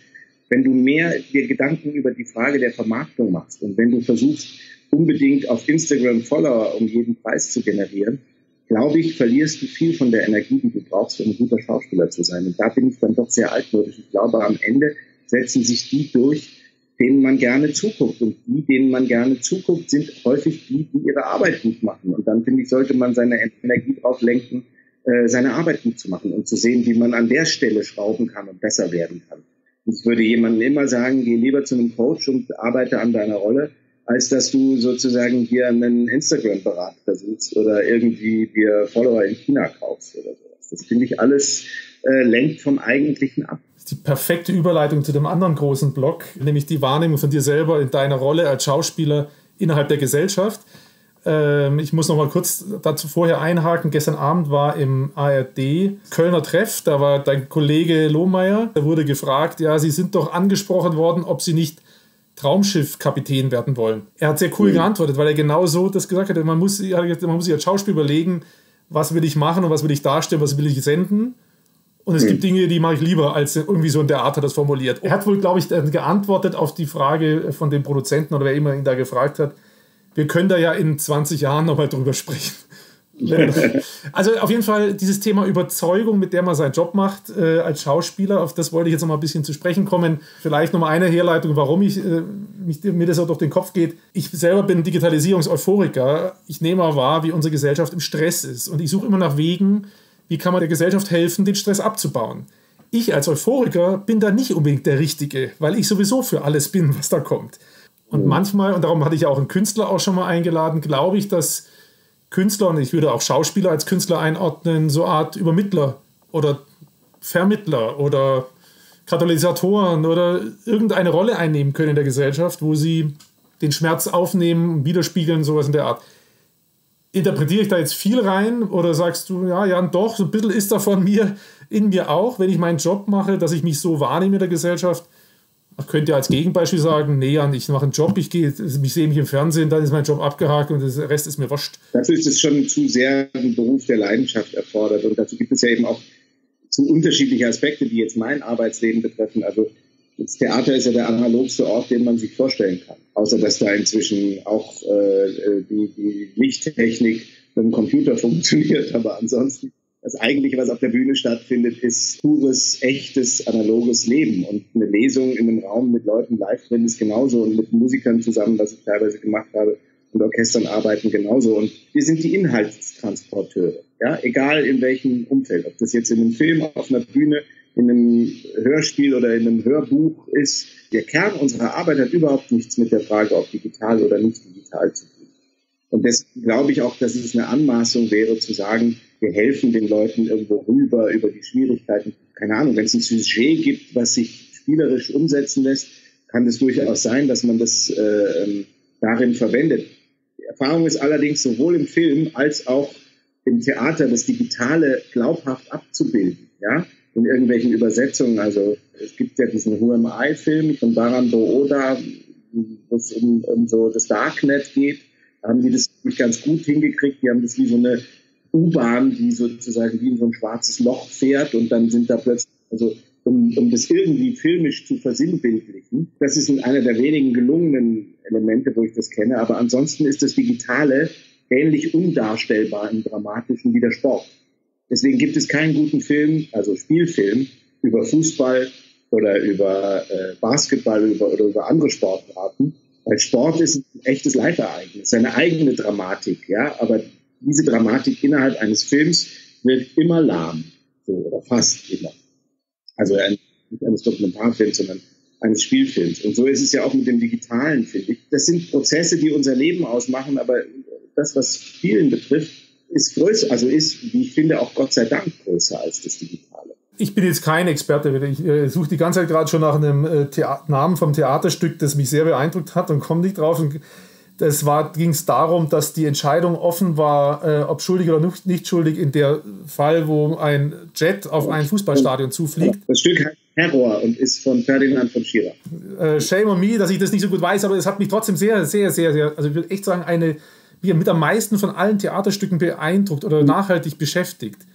Wenn du mehr dir Gedanken über die Frage der Vermarktung machst und wenn du versuchst, unbedingt auf Instagram Follower um jeden Preis zu generieren, glaube ich, verlierst du viel von der Energie, die du brauchst, um ein guter Schauspieler zu sein. Und da bin ich dann doch sehr altmodisch. Ich glaube, am Ende setzen sich die durch, denen man gerne zuguckt. Und die, denen man gerne zuguckt, sind häufig die, die ihre Arbeit gut machen. Und dann, finde ich, sollte man seine Energie drauf lenken, äh, seine Arbeit gut zu machen und zu sehen, wie man an der Stelle schrauben kann und besser werden kann. Ich würde jemandem immer sagen, geh lieber zu einem Coach und arbeite an deiner Rolle, als dass du sozusagen hier einen Instagram-Berater suchst oder irgendwie dir Follower in China kaufst oder sowas. Das finde ich alles äh, lenkt vom Eigentlichen ab. Die perfekte Überleitung zu dem anderen großen Block, nämlich die Wahrnehmung von dir selber in deiner Rolle als Schauspieler innerhalb der Gesellschaft. Ähm, ich muss noch mal kurz dazu vorher einhaken. Gestern Abend war im ARD Kölner Treff, da war dein Kollege Lohmeier, der wurde gefragt, ja, Sie sind doch angesprochen worden, ob Sie nicht Traumschiff-Kapitän werden wollen. Er hat sehr cool mhm. geantwortet, weil er genau so das gesagt hat. Man muss, man muss sich als Schauspiel überlegen, was will ich machen und was will ich darstellen, was will ich senden. Und es mhm. gibt Dinge, die mache ich lieber, als irgendwie so in der Art hat das formuliert. Er hat wohl, glaube ich, geantwortet auf die Frage von dem Produzenten oder wer immer ihn da gefragt hat. Wir können da ja in 20 Jahren nochmal drüber sprechen. also auf jeden Fall dieses Thema Überzeugung, mit der man seinen Job macht äh, als Schauspieler, auf das wollte ich jetzt noch mal ein bisschen zu sprechen kommen. Vielleicht noch mal eine Herleitung, warum ich, äh, mich, mir das auch durch den Kopf geht. Ich selber bin Digitalisierungseuphoriker. Ich nehme mal wahr, wie unsere Gesellschaft im Stress ist. Und ich suche immer nach Wegen, wie kann man der Gesellschaft helfen, den Stress abzubauen. Ich als Euphoriker bin da nicht unbedingt der Richtige, weil ich sowieso für alles bin, was da kommt. Und mhm. manchmal, und darum hatte ich ja auch einen Künstler auch schon mal eingeladen, glaube ich, dass Künstler, und ich würde auch Schauspieler als Künstler einordnen, so Art Übermittler oder Vermittler oder Katalysatoren oder irgendeine Rolle einnehmen können in der Gesellschaft, wo sie den Schmerz aufnehmen, widerspiegeln, sowas in der Art. Interpretiere ich da jetzt viel rein oder sagst du, ja, ja, doch, so ein bisschen ist da von mir in mir auch, wenn ich meinen Job mache, dass ich mich so wahrnehme in der Gesellschaft, man könnte ja als Gegenbeispiel sagen, nee, ich mache einen Job, ich, gehe, ich sehe mich im Fernsehen, dann ist mein Job abgehakt und der Rest ist mir wurscht. Dafür ist es schon zu sehr ein Beruf der Leidenschaft erfordert und dazu gibt es ja eben auch zu unterschiedliche Aspekte, die jetzt mein Arbeitsleben betreffen. Also das Theater ist ja der analogste Ort, den man sich vorstellen kann. Außer dass da inzwischen auch äh, die, die Lichttechnik mit dem Computer funktioniert, aber ansonsten Das eigentliche, was auf der Bühne stattfindet, ist pures, echtes, analoges Leben. Und eine Lesung in einem Raum mit Leuten live drin ist genauso und mit Musikern zusammen, was ich teilweise gemacht habe, und Orchestern arbeiten genauso. Und wir sind die Inhaltstransporteure. Ja, egal in welchem Umfeld. Ob das jetzt in einem Film, auf einer Bühne, in einem Hörspiel oder in einem Hörbuch ist. Der Kern unserer Arbeit hat überhaupt nichts mit der Frage, ob digital oder nicht digital zu tun. Und deswegen glaube ich auch, dass es eine Anmaßung wäre zu sagen, wir helfen den Leuten irgendwo rüber über die Schwierigkeiten. Keine Ahnung, wenn es ein Sujet gibt, was sich spielerisch umsetzen lässt, kann es durchaus sein, dass man das äh, ähm, darin verwendet. Die Erfahrung ist allerdings sowohl im Film als auch im Theater das Digitale glaubhaft abzubilden, ja, in irgendwelchen Übersetzungen. Also es gibt ja diesen Who Am I-Film von Baran Booda, wo es um, um so das Darknet geht. Da haben die das nicht ganz gut hingekriegt. Die haben das wie so eine U-Bahn, die sozusagen wie in so ein schwarzes Loch fährt und dann sind da plötzlich, also um, um das irgendwie filmisch zu versinnbildlichen. Das ist einer der wenigen gelungenen Elemente, wo ich das kenne. Aber ansonsten ist das Digitale ähnlich undarstellbar im Dramatischen wie der Sport. Deswegen gibt es keinen guten Film, also Spielfilm, über Fußball oder über äh, Basketball über, oder über andere Sportarten. Weil Sport ist ein echtes Live-Ereignis, seine eigene Dramatik, ja, aber diese Dramatik innerhalb eines Films wird immer lahm, so, oder fast immer. Also ein, nicht eines Dokumentarfilms, sondern eines Spielfilms. Und so ist es ja auch mit dem Digitalen, finde ich. Das sind Prozesse, die unser Leben ausmachen, aber das, was Spielen betrifft, ist größer, also ist, wie ich finde, auch Gott sei Dank größer als das Digitale. Ich bin jetzt kein Experte, ich äh, suche die ganze Zeit gerade schon nach einem äh, Namen vom Theaterstück, das mich sehr beeindruckt hat und komme nicht drauf. Und das ging es darum, dass die Entscheidung offen war, äh, ob schuldig oder nicht schuldig, in der Fall, wo ein Jet auf ein Fußballstadion zufliegt. Das Stück heißt Terror und ist von Ferdinand von Schirach. Äh, shame on me, dass ich das nicht so gut weiß, aber es hat mich trotzdem sehr, sehr, sehr, sehr, also ich würde echt sagen, eine mit am meisten von allen Theaterstücken beeindruckt oder nachhaltig beschäftigt.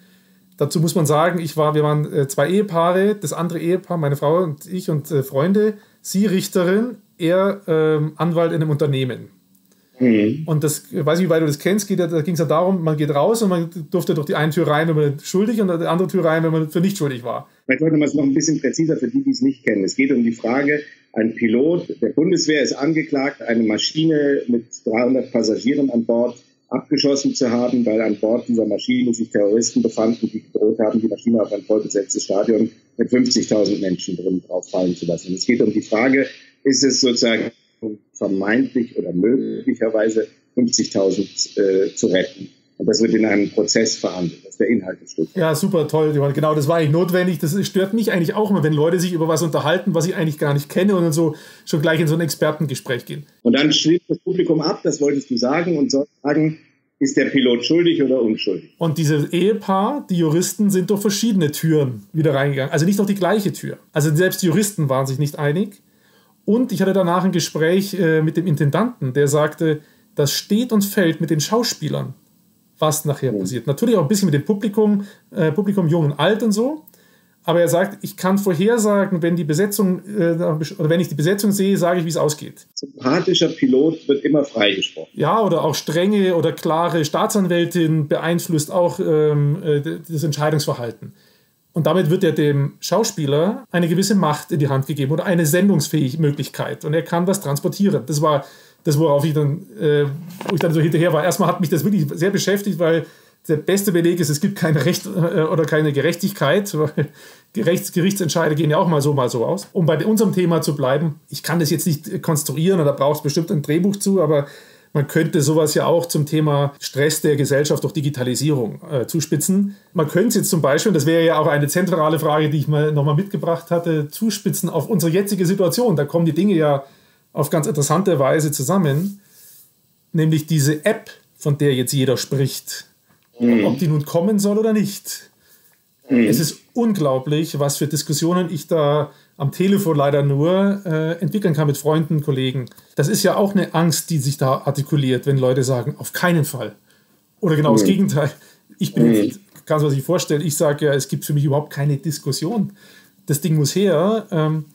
Dazu muss man sagen, ich war, wir waren äh, zwei Ehepaare, das andere Ehepaar, meine Frau und ich und äh, Freunde, sie Richterin, er ähm, Anwalt in einem Unternehmen. Mhm. Und das, ich weiß nicht, wie weit du das kennst, geht, da ging es ja darum, man geht raus und man durfte durch die eine Tür rein, wenn man schuldig und durch die andere Tür rein, wenn man für nicht schuldig war. Vielleicht sollte man es noch ein bisschen präziser für die, die es nicht kennen. Es geht um die Frage, ein Pilot der Bundeswehr ist angeklagt, eine Maschine mit 300 Passagieren an Bord abgeschossen zu haben, weil an Bord dieser Maschine sich Terroristen befanden, die gedroht haben, die Maschine auf ein vollbesetztes Stadion mit 50.000 Menschen drin drauf fallen zu lassen. Es geht um die Frage, ist es sozusagen vermeintlich oder möglicherweise 50.000 äh, zu retten? Und das wird in einem Prozess verhandelt. Ist der Inhalt des Stücks. Ja, super, toll. Genau, das war eigentlich notwendig. Das stört mich eigentlich auch immer, wenn Leute sich über was unterhalten, was ich eigentlich gar nicht kenne und dann so schon gleich in so ein Expertengespräch gehen. Und dann schließt das Publikum ab, das wolltest du sagen, und soll sagen, ist der Pilot schuldig oder unschuldig? Und dieses Ehepaar, die Juristen, sind durch verschiedene Türen wieder reingegangen. Also nicht durch die gleiche Tür. Also selbst die Juristen waren sich nicht einig. Und ich hatte danach ein Gespräch äh, mit dem Intendanten, der sagte, das steht und fällt mit den Schauspielern was nachher mhm. passiert. Natürlich auch ein bisschen mit dem Publikum, äh, Publikum jung und alt und so. Aber er sagt, ich kann vorhersagen, wenn die Besetzung äh, oder wenn ich die Besetzung sehe, sage ich, wie es ausgeht. Sympathischer Pilot wird immer freigesprochen. Ja, oder auch strenge oder klare Staatsanwältin beeinflusst auch ähm, äh, das Entscheidungsverhalten. Und damit wird er dem Schauspieler eine gewisse Macht in die Hand gegeben oder eine sendungsfähige Möglichkeit. Und er kann was transportieren. Das war das, worauf ich dann, äh, wo ich dann so hinterher war. Erstmal hat mich das wirklich sehr beschäftigt, weil der beste Beleg ist, es gibt kein Recht äh, oder keine Gerechtigkeit, weil Gerichts, Gerichtsentscheide gehen ja auch mal so, mal so aus. Um bei unserem Thema zu bleiben, ich kann das jetzt nicht konstruieren oder braucht es bestimmt ein Drehbuch zu, aber man könnte sowas ja auch zum Thema Stress der Gesellschaft durch Digitalisierung äh, zuspitzen. Man könnte es jetzt zum Beispiel, das wäre ja auch eine zentrale Frage, die ich mal nochmal mitgebracht hatte, zuspitzen auf unsere jetzige Situation. Da kommen die Dinge ja auf ganz interessante Weise zusammen, nämlich diese App, von der jetzt jeder spricht, mhm. ob die nun kommen soll oder nicht. Mhm. Es ist unglaublich, was für Diskussionen ich da am Telefon leider nur äh, entwickeln kann mit Freunden, Kollegen. Das ist ja auch eine Angst, die sich da artikuliert, wenn Leute sagen, auf keinen Fall. Oder genau mhm. das Gegenteil. Ich bin, mhm. kannst du sich vorstellen, ich sage ja, es gibt für mich überhaupt keine Diskussion. Das Ding muss her. Ähm,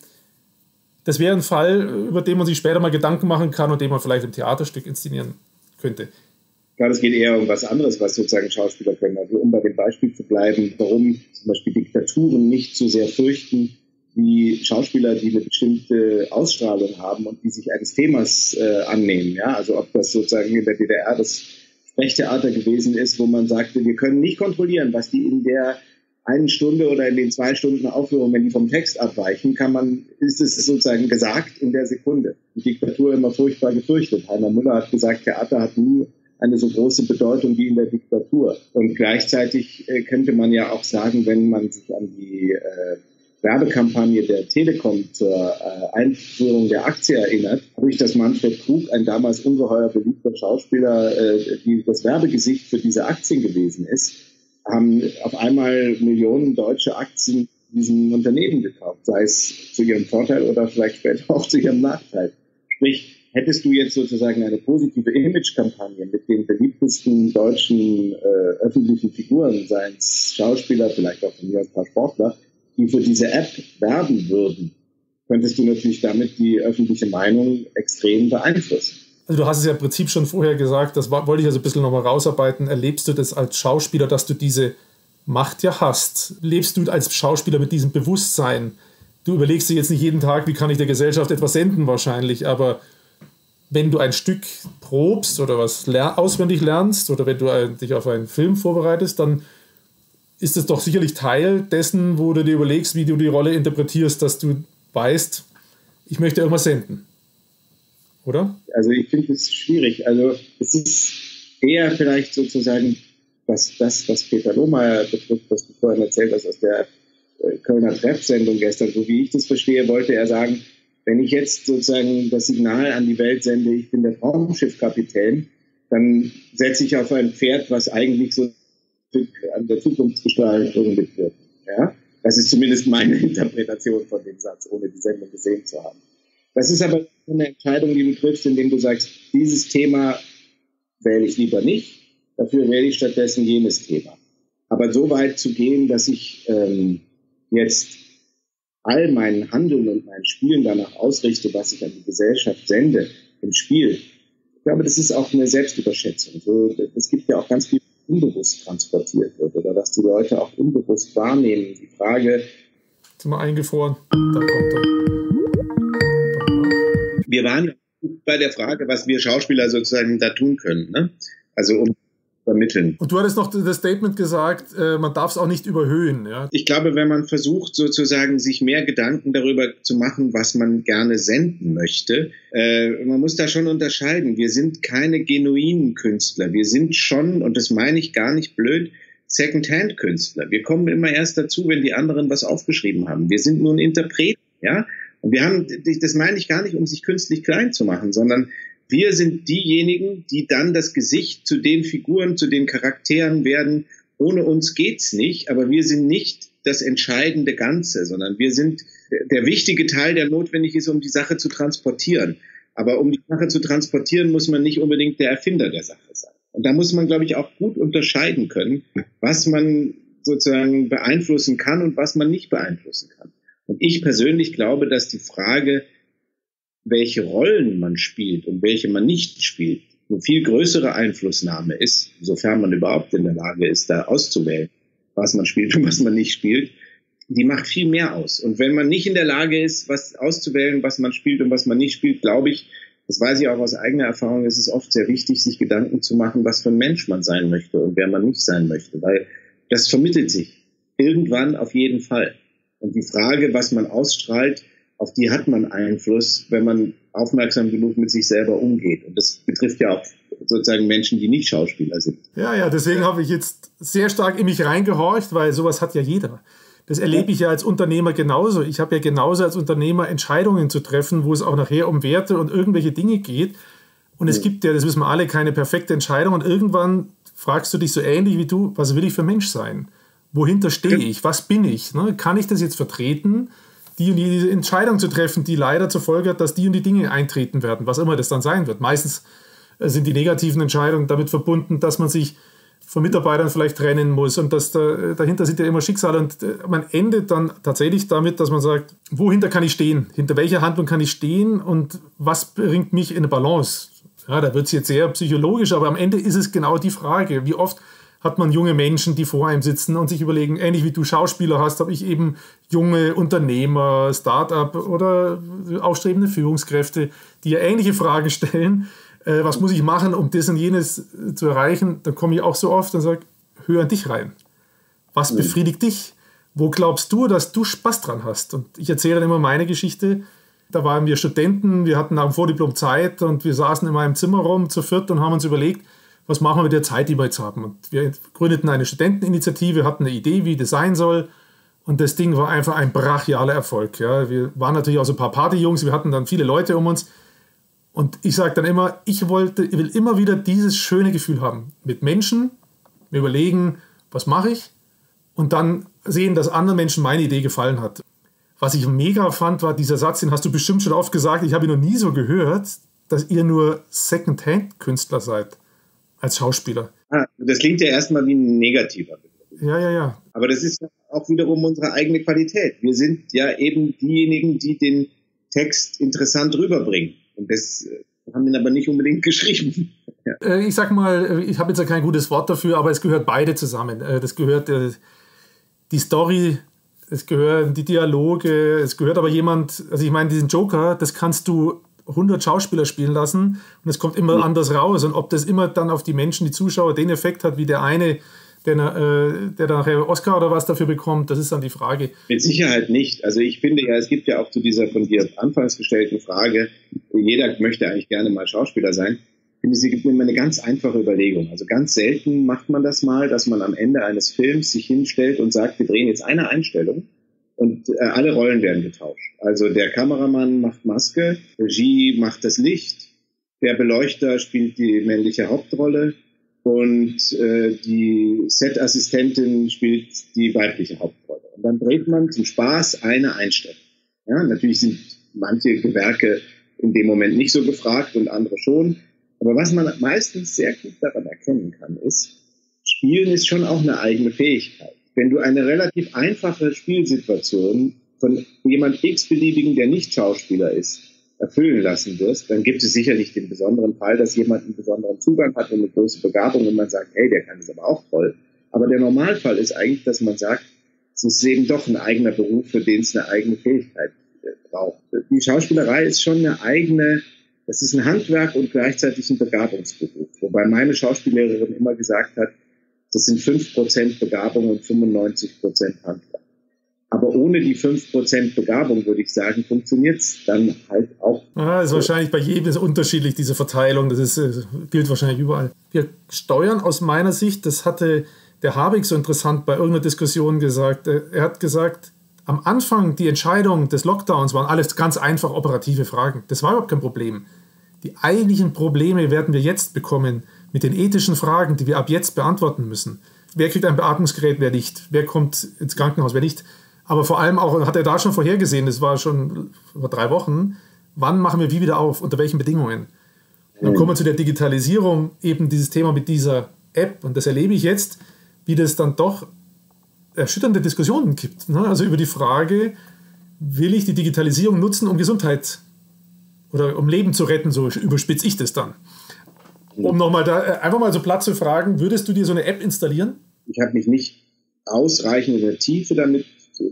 das wäre ein Fall, über den man sich später mal Gedanken machen kann und den man vielleicht im Theaterstück inszenieren könnte. glaube, es geht eher um was anderes, was sozusagen Schauspieler können. Also um bei dem Beispiel zu bleiben, warum zum Beispiel Diktaturen nicht so sehr fürchten wie Schauspieler, die eine bestimmte Ausstrahlung haben und die sich eines Themas äh, annehmen. Ja, also ob das sozusagen in der DDR das Sprechtheater gewesen ist, wo man sagte, wir können nicht kontrollieren, was die in der einen Stunde oder in den zwei Stunden Aufführung, wenn die vom Text abweichen, kann man, ist es sozusagen gesagt in der Sekunde. Die Diktatur immer furchtbar gefürchtet. Heiner Müller hat gesagt, Theater hat nie eine so große Bedeutung wie in der Diktatur. Und gleichzeitig äh, könnte man ja auch sagen, wenn man sich an die äh, Werbekampagne der Telekom zur äh, Einführung der Aktie erinnert, ich, dass Manfred Krug, ein damals ungeheuer beliebter Schauspieler, äh, die das Werbegesicht für diese Aktien gewesen ist, haben auf einmal Millionen deutsche Aktien diesen Unternehmen gekauft, sei es zu ihrem Vorteil oder vielleicht später auch zu ihrem Nachteil. Sprich, hättest du jetzt sozusagen eine positive Image-Kampagne mit den beliebtesten deutschen äh, öffentlichen Figuren, seien es Schauspieler, vielleicht auch von mir ein paar Sportler, die für diese App werben würden, könntest du natürlich damit die öffentliche Meinung extrem beeinflussen. Also du hast es ja im Prinzip schon vorher gesagt, das wollte ich also ein bisschen nochmal rausarbeiten. Erlebst du das als Schauspieler, dass du diese Macht ja hast? Lebst du als Schauspieler mit diesem Bewusstsein? Du überlegst dir jetzt nicht jeden Tag, wie kann ich der Gesellschaft etwas senden wahrscheinlich, aber wenn du ein Stück probst oder was ler auswendig lernst oder wenn du dich auf einen Film vorbereitest, dann ist es doch sicherlich Teil dessen, wo du dir überlegst, wie du die Rolle interpretierst, dass du weißt, ich möchte irgendwas senden. Oder? Also ich finde es schwierig. Also es ist eher vielleicht sozusagen was das, was Peter Lohmeier betrifft, was du vorhin erzählt hast aus der äh, Kölner Treffsendung gestern. So wie ich das verstehe, wollte er sagen, wenn ich jetzt sozusagen das Signal an die Welt sende, ich bin der Raumschiffkapitän, dann setze ich auf ein Pferd, was eigentlich so an der Zukunftsgestaltung mitwirkt. Ja? Das ist zumindest meine Interpretation von dem Satz, ohne die Sendung gesehen zu haben. Das ist aber eine Entscheidung, die du triffst, indem du sagst, dieses Thema wähle ich lieber nicht, dafür wähle ich stattdessen jenes Thema. Aber so weit zu gehen, dass ich ähm, jetzt all mein Handeln und mein Spielen danach ausrichte, was ich an die Gesellschaft sende im Spiel, ich glaube, das ist auch eine Selbstüberschätzung. So, es gibt ja auch ganz viel unbewusst transportiert wird oder dass die Leute auch unbewusst wahrnehmen. Die Frage. Sind wir eingefroren? Da kommt er. Wir waren bei der Frage, was wir Schauspieler sozusagen da tun können. Ne? Also um vermitteln. Und du hattest noch das Statement gesagt, äh, man darf es auch nicht überhöhen. Ja? Ich glaube, wenn man versucht, sozusagen sich mehr Gedanken darüber zu machen, was man gerne senden möchte, äh, man muss da schon unterscheiden. Wir sind keine genuinen Künstler. Wir sind schon, und das meine ich gar nicht blöd, Second-Hand-Künstler. Wir kommen immer erst dazu, wenn die anderen was aufgeschrieben haben. Wir sind nur ein Interpret, ja. Und wir haben, das meine ich gar nicht, um sich künstlich klein zu machen, sondern wir sind diejenigen, die dann das Gesicht zu den Figuren, zu den Charakteren werden. Ohne uns geht's nicht, aber wir sind nicht das entscheidende Ganze, sondern wir sind der wichtige Teil, der notwendig ist, um die Sache zu transportieren. Aber um die Sache zu transportieren, muss man nicht unbedingt der Erfinder der Sache sein. Und da muss man, glaube ich, auch gut unterscheiden können, was man sozusagen beeinflussen kann und was man nicht beeinflussen kann. Und ich persönlich glaube, dass die Frage, welche Rollen man spielt und welche man nicht spielt, eine viel größere Einflussnahme ist, sofern man überhaupt in der Lage ist, da auszuwählen, was man spielt und was man nicht spielt, die macht viel mehr aus. Und wenn man nicht in der Lage ist, was auszuwählen, was man spielt und was man nicht spielt, glaube ich, das weiß ich auch aus eigener Erfahrung, ist es oft sehr wichtig, sich Gedanken zu machen, was für ein Mensch man sein möchte und wer man nicht sein möchte, weil das vermittelt sich irgendwann auf jeden Fall. Und die Frage, was man ausstrahlt, auf die hat man Einfluss, wenn man aufmerksam genug mit sich selber umgeht. Und das betrifft ja auch sozusagen Menschen, die nicht Schauspieler sind. Ja, ja, deswegen habe ich jetzt sehr stark in mich reingehorcht, weil sowas hat ja jeder. Das erlebe ich ja als Unternehmer genauso. Ich habe ja genauso als Unternehmer Entscheidungen zu treffen, wo es auch nachher um Werte und irgendwelche Dinge geht. Und es gibt ja, das wissen wir alle, keine perfekte Entscheidung. Und irgendwann fragst du dich so ähnlich wie du, was will ich für Mensch sein? Wohinter stehe ich? Was bin ich? Ne? Kann ich das jetzt vertreten? die und die Entscheidung zu treffen, die leider zur Folge hat, dass die und die Dinge eintreten werden, was immer das dann sein wird. Meistens äh, sind die negativen Entscheidungen damit verbunden, dass man sich von Mitarbeitern vielleicht trennen muss und dass da, äh, dahinter sind ja immer Schicksale und äh, man endet dann tatsächlich damit, dass man sagt, wohinter kann ich stehen, hinter welcher Handlung kann ich stehen und was bringt mich in eine Balance. Ja, da wird es jetzt sehr psychologisch, aber am Ende ist es genau die Frage, wie oft hat man junge Menschen, die vor einem sitzen und sich überlegen, ähnlich wie du Schauspieler hast, habe ich eben junge Unternehmer, Start-up oder aufstrebende Führungskräfte, die ja ähnliche Fragen stellen. Äh, was muss ich machen, um das und jenes zu erreichen? Dann komme ich auch so oft und sage, hör an dich rein. Was mhm. befriedigt dich? Wo glaubst du, dass du Spaß dran hast? Und ich erzähle dann immer meine Geschichte. Da waren wir Studenten, wir hatten am Vordiplom Zeit und wir saßen in meinem Zimmer rum zu viert und haben uns überlegt, was machen wir mit der Zeit, die wir jetzt haben? Und wir gründeten eine Studenteninitiative, hatten eine Idee, wie das sein soll. Und das Ding war einfach ein brachialer Erfolg. Ja. Wir waren natürlich auch so ein paar Partyjungs, wir hatten dann viele Leute um uns. Und ich sage dann immer, ich wollte, ich will immer wieder dieses schöne Gefühl haben. Mit Menschen, mir überlegen, was mache ich? Und dann sehen, dass anderen Menschen meine Idee gefallen hat. Was ich mega fand, war dieser Satz, den hast du bestimmt schon oft gesagt, ich habe ihn noch nie so gehört, dass ihr nur Second-Hand-Künstler seid als Schauspieler. Ah, das klingt ja erstmal wie ein negativer Begriff. Ja, ja, ja. Aber das ist auch wiederum unsere eigene Qualität. Wir sind ja eben diejenigen, die den Text interessant rüberbringen. Und das äh, haben ihn aber nicht unbedingt geschrieben. Ja. Äh, ich sag mal, ich habe jetzt ja kein gutes Wort dafür, aber es gehört beide zusammen. Äh, das gehört die Story, es gehören die Dialoge, es gehört aber jemand, also ich meine, diesen Joker, das kannst du 100 Schauspieler spielen lassen und es kommt immer ja. anders raus. Und ob das immer dann auf die Menschen, die Zuschauer, den Effekt hat, wie der eine, der, äh, der nachher Oscar oder was dafür bekommt, das ist dann die Frage. Mit Sicherheit nicht. Also ich finde ja, es gibt ja auch zu dieser von dir anfangs gestellten Frage, jeder möchte eigentlich gerne mal Schauspieler sein. Ich finde, sie gibt mir immer eine ganz einfache Überlegung. Also ganz selten macht man das mal, dass man am Ende eines Films sich hinstellt und sagt, wir drehen jetzt eine Einstellung und äh, alle Rollen werden getauscht. Also der Kameramann macht Maske, Regie macht das Licht, der Beleuchter spielt die männliche Hauptrolle und äh, die Set-Assistentin spielt die weibliche Hauptrolle. Und dann dreht man zum Spaß eine Einstellung. Ja, natürlich sind manche Gewerke in dem Moment nicht so gefragt und andere schon. Aber was man meistens sehr gut daran erkennen kann, ist, Spielen ist schon auch eine eigene Fähigkeit wenn du eine relativ einfache Spielsituation von jemand x-beliebigen, der nicht Schauspieler ist, erfüllen lassen wirst, dann gibt es sicherlich den besonderen Fall, dass jemand einen besonderen Zugang hat und eine große Begabung und man sagt, hey, der kann das aber auch toll. Aber der Normalfall ist eigentlich, dass man sagt, es ist eben doch ein eigener Beruf, für den es eine eigene Fähigkeit äh, braucht. Die Schauspielerei ist schon eine eigene, das ist ein Handwerk und gleichzeitig ein Begabungsberuf. Wobei meine Schauspiellehrerin immer gesagt hat, das sind 5% Begabung und 95% Handwerk. Aber ohne die 5% Begabung, würde ich sagen, funktioniert es dann halt auch. Ah, ist wahrscheinlich bei jedem unterschiedlich, diese Verteilung. Das ist, äh, gilt wahrscheinlich überall. Wir steuern aus meiner Sicht, das hatte der Habeck so interessant bei irgendeiner Diskussion gesagt. Äh, er hat gesagt, am Anfang die Entscheidung des Lockdowns waren alles ganz einfach operative Fragen. Das war überhaupt kein Problem. Die eigentlichen Probleme werden wir jetzt bekommen mit den ethischen Fragen, die wir ab jetzt beantworten müssen. Wer kriegt ein Beatmungsgerät, wer nicht? Wer kommt ins Krankenhaus, wer nicht? Aber vor allem auch, hat er da schon vorhergesehen, das war schon vor drei Wochen, wann machen wir wie wieder auf, unter welchen Bedingungen? Dann kommen wir zu der Digitalisierung, eben dieses Thema mit dieser App. Und das erlebe ich jetzt, wie das dann doch erschütternde Diskussionen gibt. Ne? Also über die Frage, will ich die Digitalisierung nutzen, um Gesundheit oder um Leben zu retten, so überspitze ich das dann. Um nochmal da äh, einfach mal so platt zu fragen, würdest du dir so eine App installieren? Ich habe mich nicht ausreichend in der Tiefe damit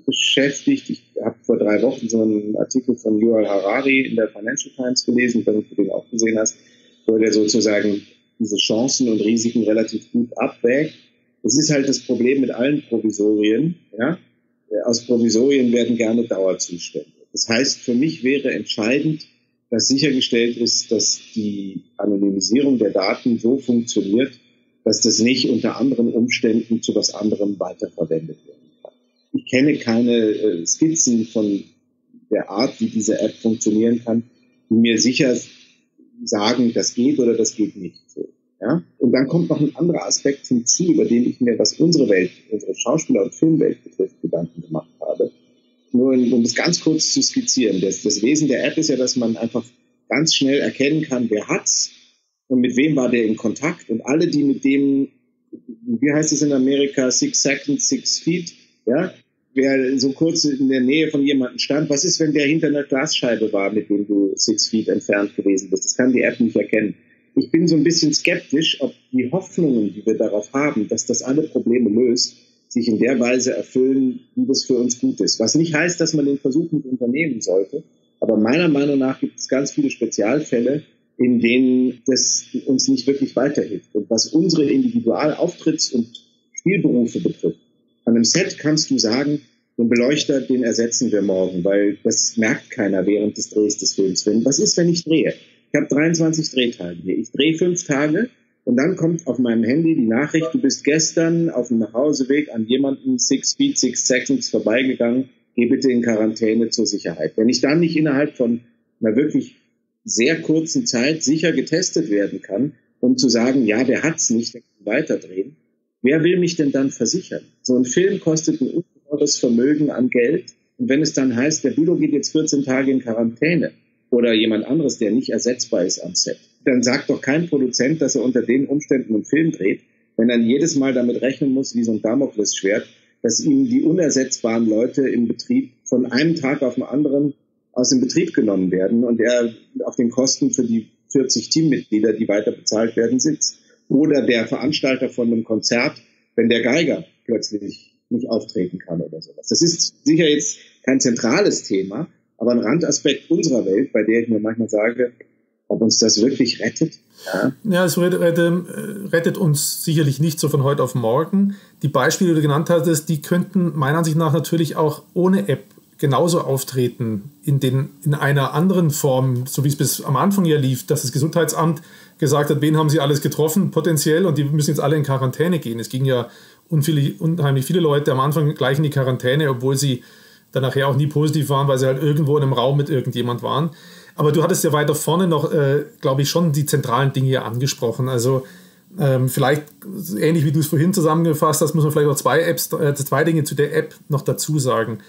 beschäftigt. Ich habe vor drei Wochen so einen Artikel von Yuval Harari in der Financial Times gelesen, wenn du den auch gesehen hast, wo der sozusagen diese Chancen und Risiken relativ gut abwägt. Es ist halt das Problem mit allen Provisorien. Ja? Aus Provisorien werden gerne Dauerzustände. Das heißt, für mich wäre entscheidend, dass sichergestellt ist, dass die Anonymisierung der Daten so funktioniert, dass das nicht unter anderen Umständen zu was anderem weiterverwendet werden kann. Ich kenne keine äh, Skizzen von der Art, wie diese App funktionieren kann, die mir sicher sagen, das geht oder das geht nicht. Ja? Und dann kommt noch ein anderer Aspekt hinzu, über den ich mir, was unsere Welt, unsere Schauspieler- und Filmwelt betrifft, Gedanken gemacht habe. Nur um es ganz kurz zu skizzieren. Das, das Wesen der App ist ja, dass man einfach ganz schnell erkennen kann, wer hat's und mit wem war der in Kontakt und alle, die mit dem, wie heißt es in Amerika, six seconds, six feet, ja, wer so kurz in der Nähe von jemandem stand, was ist, wenn der hinter einer Glasscheibe war, mit dem du six feet entfernt gewesen bist? Das kann die App nicht erkennen. ich bin so ein bisschen skeptisch, ob die Hoffnungen, die wir darauf haben, dass das alle Probleme löst, sich in der Weise erfüllen, wie das für uns gut ist. Was nicht heißt, dass man den Versuch nicht unternehmen sollte. Aber meiner Meinung nach gibt es ganz viele Spezialfälle, in denen das uns nicht wirklich weiterhilft. Und was unsere Individualauftritts- und Spielberufe betrifft, an einem Set kannst du sagen, den Beleuchter, den ersetzen wir morgen, weil das merkt keiner während des Drehs des Films. was ist, wenn ich drehe? Ich habe 23 Drehtage hier. Ich drehe fünf Tage und dann kommt auf meinem Handy die Nachricht, du bist gestern auf dem Nachhauseweg an jemanden six feet, six seconds vorbeigegangen, geh bitte in Quarantäne zur Sicherheit. Wenn ich dann nicht innerhalb von einer wirklich sehr kurzen Zeit sicher getestet werden kann, um zu sagen, ja, der hat's nicht, der kann weiterdrehen, wer will mich denn dann versichern? So ein Film kostet ein ungeheures Vermögen an Geld. Und wenn es dann heißt, der Bülow geht jetzt 14 Tage in Quarantäne, oder jemand anderes, der nicht ersetzbar ist am Set, dann sagt doch kein Produzent, dass er unter den Umständen einen Film dreht, wenn er jedes Mal damit rechnen muss, wie so ein Damoklesschwert, dass ihm die unersetzbaren Leute im Betrieb von einem Tag auf den anderen aus dem Betrieb genommen werden und er auf den Kosten für die 40 Teammitglieder, die weiter bezahlt werden, sitzt. Oder der Veranstalter von einem Konzert, wenn der Geiger plötzlich nicht auftreten kann oder sowas. Das ist sicher jetzt kein zentrales Thema, aber ein Randaspekt unserer Welt, bei der ich mir manchmal sage, ob uns das wirklich rettet. Ja, es rettet, äh, rettet, uns sicherlich nicht so von heute auf morgen. Die Beispiele, die du genannt hattest, die könnten meiner Ansicht nach natürlich auch ohne App genauso auftreten, in, den, in einer anderen Form, so wie es bis am Anfang ja lief, dass das Gesundheitsamt gesagt hat, wen haben sie alles getroffen, potenziell, und die müssen jetzt alle in Quarantäne gehen. Es ging ja unheimlich viele Leute am Anfang gleich in die Quarantäne, obwohl sie dann nachher auch nie positiv waren, weil sie halt irgendwo in einem Raum mit irgendjemand waren. Aber du hattest ja weiter vorne noch, äh, glaube ich, schon die zentralen Dinge angesprochen. Also ähm, vielleicht ähnlich wie du es vorhin zusammengefasst hast, muss man vielleicht noch zwei Apps, äh, zwei Dinge zu der App noch dazu sagen.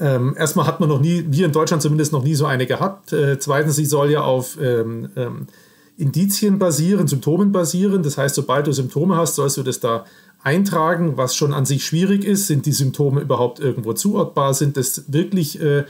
Ähm, erstmal hat man noch nie, wir in Deutschland zumindest noch nie so eine gehabt. Äh, zweitens, sie soll ja auf ähm, ähm Indizien basieren, Symptomen basieren. Das heißt, sobald du Symptome hast, sollst du das da eintragen, was schon an sich schwierig ist. Sind die Symptome überhaupt irgendwo zuortbar? Sind das wirklich äh,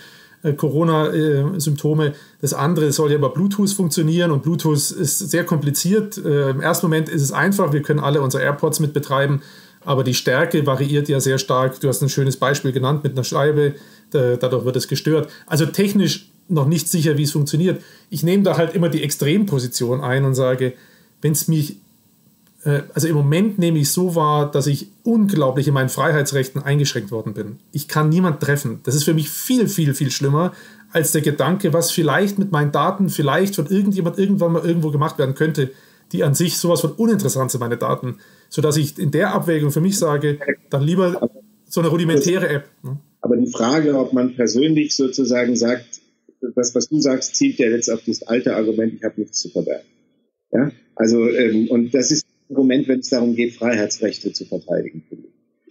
Corona-Symptome? Das andere soll ja über Bluetooth funktionieren und Bluetooth ist sehr kompliziert. Äh, Im ersten Moment ist es einfach, wir können alle unsere AirPods mit betreiben, aber die Stärke variiert ja sehr stark. Du hast ein schönes Beispiel genannt mit einer Scheibe, dadurch wird es gestört. Also technisch noch nicht sicher, wie es funktioniert. Ich nehme da halt immer die Extremposition ein und sage, wenn es mich äh, also im Moment nehme ich so wahr, dass ich unglaublich in meinen Freiheitsrechten eingeschränkt worden bin. Ich kann niemand treffen. Das ist für mich viel, viel, viel schlimmer als der Gedanke, was vielleicht mit meinen Daten vielleicht von irgendjemand irgendwann mal irgendwo gemacht werden könnte, die an sich sowas von uninteressant sind, meine Daten, sodass ich in der Abwägung für mich sage, dann lieber so eine rudimentäre App. Ne? Aber die Frage, ob man persönlich sozusagen sagt, das, was du sagst, zielt ja jetzt auf das alte Argument, ich habe nichts zu verbergen. Ja, also ähm, und das ist Argument, wenn es darum geht, Freiheitsrechte zu verteidigen.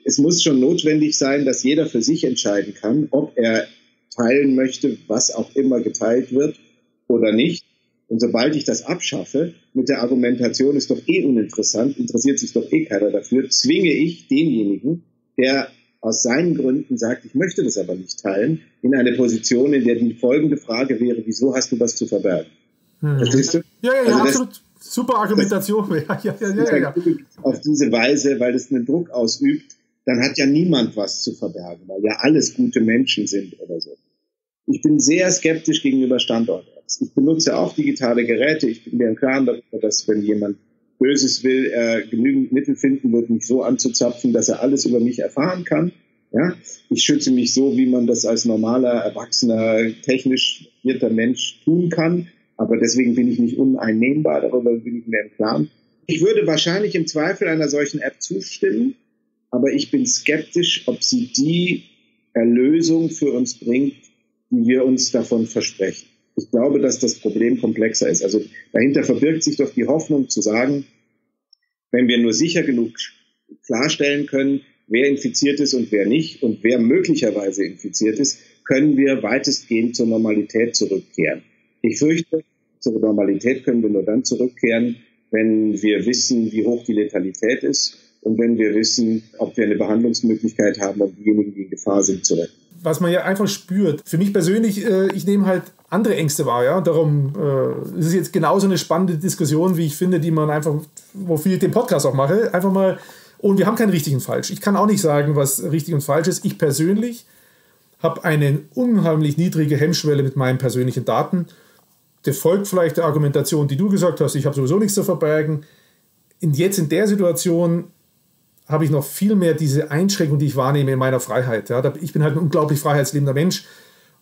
Es muss schon notwendig sein, dass jeder für sich entscheiden kann, ob er teilen möchte, was auch immer geteilt wird oder nicht. Und sobald ich das abschaffe, mit der Argumentation ist doch eh uninteressant, interessiert sich doch eh keiner dafür, zwinge ich denjenigen, der aus seinen Gründen sagt, ich möchte das aber nicht teilen, in eine Position, in der die folgende Frage wäre, wieso hast du was zu verbergen? Hm. Verstehst du? Ja, ja, ja, also absolut. Super Argumentation. Ja, ja, ja, ja, Auf diese Weise, weil es einen Druck ausübt, dann hat ja niemand was zu verbergen, weil ja alles gute Menschen sind oder so. Ich bin sehr skeptisch gegenüber Standort-Apps. Ich benutze auch digitale Geräte. Ich bin mir im Klaren darüber, dass wenn jemand Böses will, er genügend Mittel finden wird, mich so anzuzapfen, dass er alles über mich erfahren kann. Ja, ich schütze mich so, wie man das als normaler, erwachsener, technisch vierter Mensch tun kann. Aber deswegen bin ich nicht uneinnehmbar, darüber bin ich mir im Klaren. Ich würde wahrscheinlich im Zweifel einer solchen App zustimmen, aber ich bin skeptisch, ob sie die Erlösung für uns bringt, die wir uns davon versprechen. Ich glaube, dass das Problem komplexer ist. Also dahinter verbirgt sich doch die Hoffnung zu sagen, wenn wir nur sicher genug klarstellen können, wer infiziert ist und wer nicht und wer möglicherweise infiziert ist, können wir weitestgehend zur Normalität zurückkehren. Ich fürchte, zur Normalität können wir nur dann zurückkehren, wenn wir wissen, wie hoch die Letalität ist und wenn wir wissen, ob wir eine Behandlungsmöglichkeit haben, um diejenigen, die in Gefahr sind, zu retten. Was man ja einfach spürt. Für mich persönlich, äh, ich nehme halt andere Ängste wahr. Ja? Darum äh, ist es jetzt genauso eine spannende Diskussion, wie ich finde, die man einfach, wofür ich den Podcast auch mache, einfach mal, und wir haben keinen richtigen Falsch. Ich kann auch nicht sagen, was richtig und falsch ist. Ich persönlich habe eine unheimlich niedrige Hemmschwelle mit meinen persönlichen Daten. Der folgt vielleicht der Argumentation, die du gesagt hast, ich habe sowieso nichts zu verbergen. Und jetzt in der Situation habe ich noch viel mehr diese Einschränkung, die ich wahrnehme in meiner Freiheit. Ja, ich bin halt ein unglaublich freiheitslebender Mensch.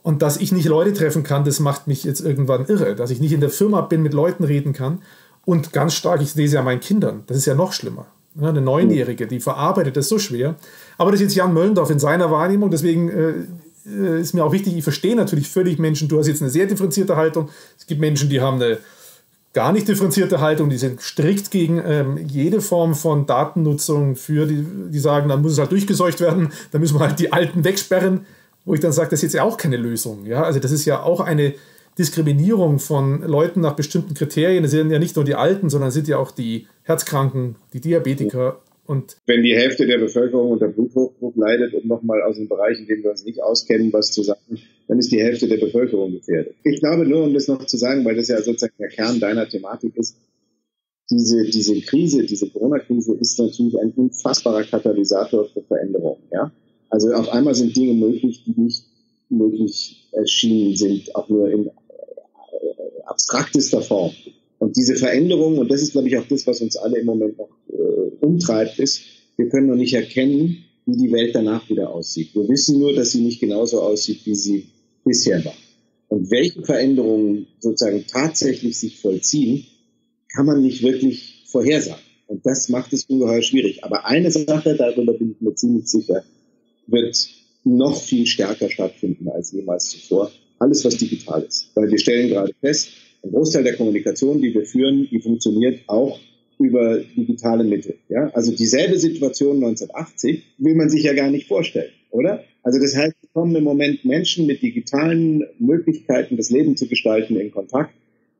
Und dass ich nicht Leute treffen kann, das macht mich jetzt irgendwann irre. Dass ich nicht in der Firma bin, mit Leuten reden kann. Und ganz stark, ich lese ja meinen Kindern. Das ist ja noch schlimmer. Eine Neunjährige, die verarbeitet das so schwer. Aber das ist jetzt Jan Möllendorf in seiner Wahrnehmung. Deswegen äh, äh, ist mir auch wichtig, ich verstehe natürlich völlig Menschen. Du hast jetzt eine sehr differenzierte Haltung. Es gibt Menschen, die haben eine gar nicht differenzierte Haltung, die sind strikt gegen ähm, jede Form von Datennutzung für, die, die sagen, dann muss es halt durchgeseucht werden, dann müssen wir halt die Alten wegsperren, wo ich dann sage, das ist jetzt ja auch keine Lösung. Ja? Also das ist ja auch eine Diskriminierung von Leuten nach bestimmten Kriterien. Das sind ja nicht nur die Alten, sondern sind ja auch die Herzkranken, die Diabetiker und wenn die Hälfte der Bevölkerung unter Bluthochdruck leidet, um nochmal aus dem Bereich, in dem wir uns nicht auskennen, was zu sagen, dann ist die Hälfte der Bevölkerung gefährdet. Ich glaube nur, um das noch zu sagen, weil das ja sozusagen der Kern deiner Thematik ist, diese, diese Krise, diese Corona-Krise ist natürlich ein unfassbarer Katalysator für Veränderungen. Ja? Also auf einmal sind Dinge möglich, die nicht möglich erschienen sind, auch nur in abstraktester Form. Und diese Veränderung, und das ist, glaube ich, auch das, was uns alle im Moment noch äh, umtreibt, ist, wir können noch nicht erkennen, wie die Welt danach wieder aussieht. Wir wissen nur, dass sie nicht genauso aussieht, wie sie bisher war. Und welche Veränderungen sozusagen tatsächlich sich vollziehen, kann man nicht wirklich vorhersagen. Und das macht es ungeheuer schwierig. Aber eine Sache, darüber bin ich mir ziemlich sicher, wird noch viel stärker stattfinden als jemals zuvor. Alles, was digital ist. Weil wir stellen gerade fest, ein Großteil der Kommunikation, die wir führen, die funktioniert auch über digitale Mittel. Ja? Also dieselbe Situation 1980 will man sich ja gar nicht vorstellen, oder? Also das heißt, es kommen im Moment Menschen mit digitalen Möglichkeiten, das Leben zu gestalten, in Kontakt,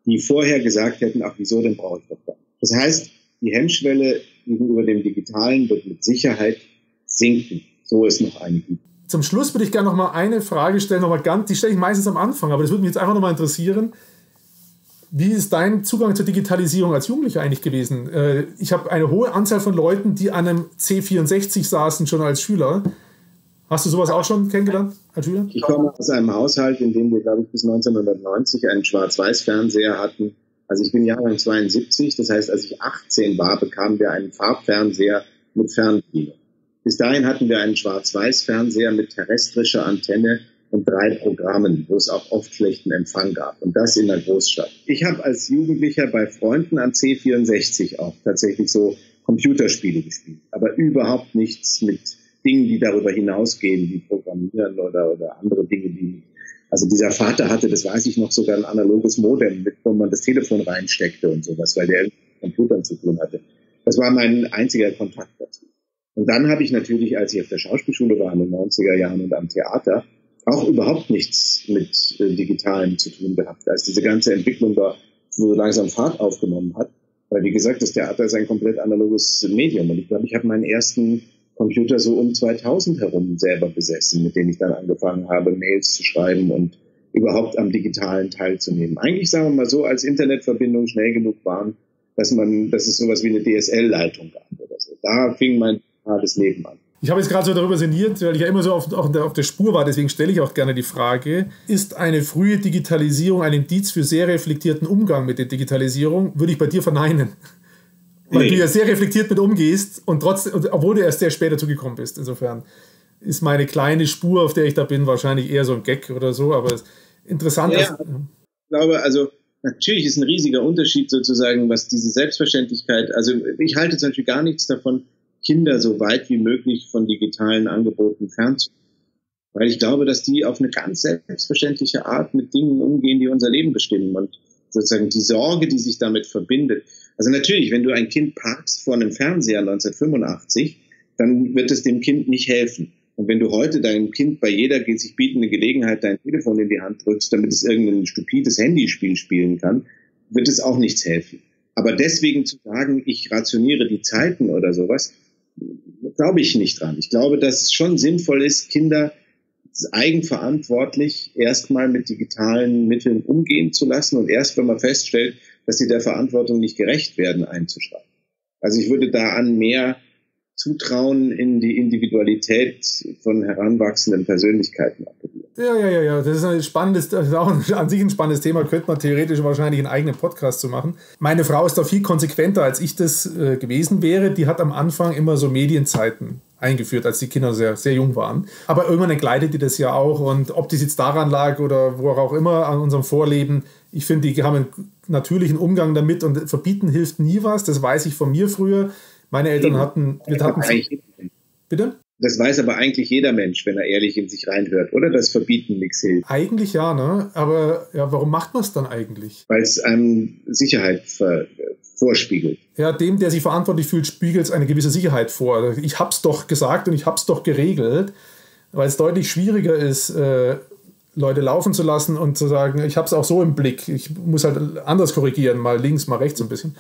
die vorher gesagt hätten, ach wieso, denn brauche ich doch gar nicht. Das heißt, die Hemmschwelle gegenüber dem Digitalen wird mit Sicherheit sinken, so es noch eine gibt. Zum Schluss würde ich gerne noch mal eine Frage stellen, mal ganz, die stelle ich meistens am Anfang, aber das würde mich jetzt einfach noch mal interessieren. Wie ist dein Zugang zur Digitalisierung als Jugendlicher eigentlich gewesen? Äh, ich habe eine hohe Anzahl von Leuten, die an einem C64 saßen, schon als Schüler. Hast du sowas auch schon kennengelernt als Schüler? Ich komme aus einem Haushalt, in dem wir, glaube ich, bis 1990 einen Schwarz-Weiß-Fernseher hatten. Also ich bin Jahrgang 72, das heißt, als ich 18 war, bekamen wir einen Farbfernseher mit Fernbedienung. Bis dahin hatten wir einen Schwarz-Weiß-Fernseher mit terrestrischer Antenne und drei Programmen, wo es auch oft schlechten Empfang gab. Und das in der Großstadt. Ich habe als Jugendlicher bei Freunden am C64 auch tatsächlich so Computerspiele gespielt, aber überhaupt nichts mit Dingen, die darüber hinausgehen, wie Programmieren oder, oder andere Dinge, die also dieser Vater hatte, das weiß ich noch, sogar ein analoges Modem, mit wo man das Telefon reinsteckte und sowas, weil der mit Computern zu tun hatte. Das war mein einziger Kontakt dazu. Und dann habe ich natürlich, als ich auf der Schauspielschule war in den 90er Jahren und am Theater, auch überhaupt nichts mit äh, Digitalem zu tun gehabt. Als diese ganze Entwicklung da so langsam Fahrt aufgenommen hat, weil wie gesagt, das Theater ist ein komplett analoges Medium. Und ich glaube, ich habe meinen ersten Computer so um 2000 herum selber besessen, mit dem ich dann angefangen habe, Mails zu schreiben und überhaupt am Digitalen teilzunehmen. Eigentlich sagen wir mal so, als Internetverbindungen schnell genug waren, dass man, dass es sowas wie eine DSL-Leitung gab oder so. Da fing mein digitales Leben an. Ich habe jetzt gerade so darüber sinniert, weil ich ja immer so auf, auf, der, auf der Spur war, deswegen stelle ich auch gerne die Frage, ist eine frühe Digitalisierung ein Indiz für sehr reflektierten Umgang mit der Digitalisierung? Würde ich bei dir verneinen. Weil nee. du ja sehr reflektiert mit umgehst und trotzdem, obwohl du erst sehr spät dazugekommen bist. Insofern ist meine kleine Spur, auf der ich da bin, wahrscheinlich eher so ein Gag oder so, aber interessant. Ja, ist, ich glaube, also natürlich ist ein riesiger Unterschied sozusagen, was diese Selbstverständlichkeit, also ich halte zum Beispiel gar nichts davon, Kinder so weit wie möglich von digitalen Angeboten fernzuhalten. Weil ich glaube, dass die auf eine ganz selbstverständliche Art mit Dingen umgehen, die unser Leben bestimmen und sozusagen die Sorge, die sich damit verbindet. Also natürlich, wenn du ein Kind parkst vor einem Fernseher 1985, dann wird es dem Kind nicht helfen. Und wenn du heute deinem Kind bei jeder sich bietenden Gelegenheit dein Telefon in die Hand drückst, damit es irgendein stupides Handyspiel spielen kann, wird es auch nichts helfen. Aber deswegen zu sagen, ich rationiere die Zeiten oder sowas, glaube ich nicht dran. Ich glaube, dass es schon sinnvoll ist, Kinder eigenverantwortlich erstmal mit digitalen Mitteln umgehen zu lassen und erst, wenn man feststellt, dass sie der Verantwortung nicht gerecht werden, einzuschreiben. Also ich würde da an mehr Zutrauen in die Individualität von heranwachsenden Persönlichkeiten appellieren. Ja, ja, ja, ja. Das ist ein spannendes, das ist auch an sich ein spannendes Thema. Könnte man theoretisch wahrscheinlich einen eigenen Podcast zu machen. Meine Frau ist da viel konsequenter, als ich das äh, gewesen wäre. Die hat am Anfang immer so Medienzeiten eingeführt, als die Kinder sehr, sehr jung waren. Aber irgendwann entgleitet die das ja auch. Und ob das jetzt daran lag oder wo auch immer an unserem Vorleben, ich finde, die haben einen natürlichen Umgang damit und verbieten hilft nie was. Das weiß ich von mir früher. Meine Eltern hatten. Wir hatten Bitte? Das weiß aber eigentlich jeder Mensch, wenn er ehrlich in sich reinhört, oder? Das Verbieten nichts hilft. Eigentlich ja, ne? Aber ja, warum macht man es dann eigentlich? Weil es einem Sicherheit vorspiegelt. Ja, dem, der sich verantwortlich fühlt, spiegelt es eine gewisse Sicherheit vor. Ich hab's doch gesagt und ich hab's doch geregelt, weil es deutlich schwieriger ist, äh, Leute laufen zu lassen und zu sagen, ich hab's auch so im Blick. Ich muss halt anders korrigieren, mal links, mal rechts ein bisschen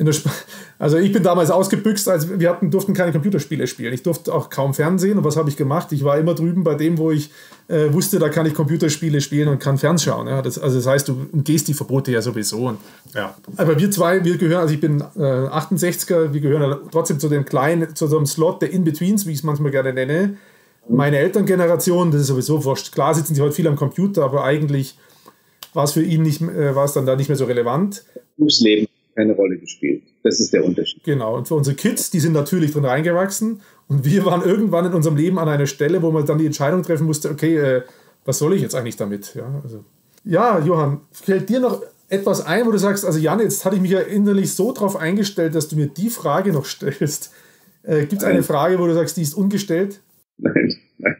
also ich bin damals ausgebüxt, als wir hatten, durften keine Computerspiele spielen. Ich durfte auch kaum Fernsehen. Und was habe ich gemacht? Ich war immer drüben bei dem, wo ich äh, wusste, da kann ich Computerspiele spielen und kann fernschauen. Ja? Das, also das heißt, du umgehst die Verbote ja sowieso. Und, ja. Aber wir zwei, wir gehören, also ich bin äh, 68er, wir gehören trotzdem zu dem kleinen, zu so einem Slot der In-Betweens, wie ich es manchmal gerne nenne. Meine Elterngeneration, das ist sowieso wurscht. Klar sitzen sie heute viel am Computer, aber eigentlich war es für ihn nicht, äh, war es dann da nicht mehr so relevant. Berufsleben keine Rolle gespielt. Das ist der Unterschied. Genau. Und für unsere Kids, die sind natürlich drin reingewachsen. Und wir waren irgendwann in unserem Leben an einer Stelle, wo man dann die Entscheidung treffen musste, okay, äh, was soll ich jetzt eigentlich damit? Ja, also. ja, Johann, fällt dir noch etwas ein, wo du sagst, also Jan, jetzt hatte ich mich ja innerlich so darauf eingestellt, dass du mir die Frage noch stellst. Äh, Gibt es eine Frage, wo du sagst, die ist ungestellt? Nein, nein,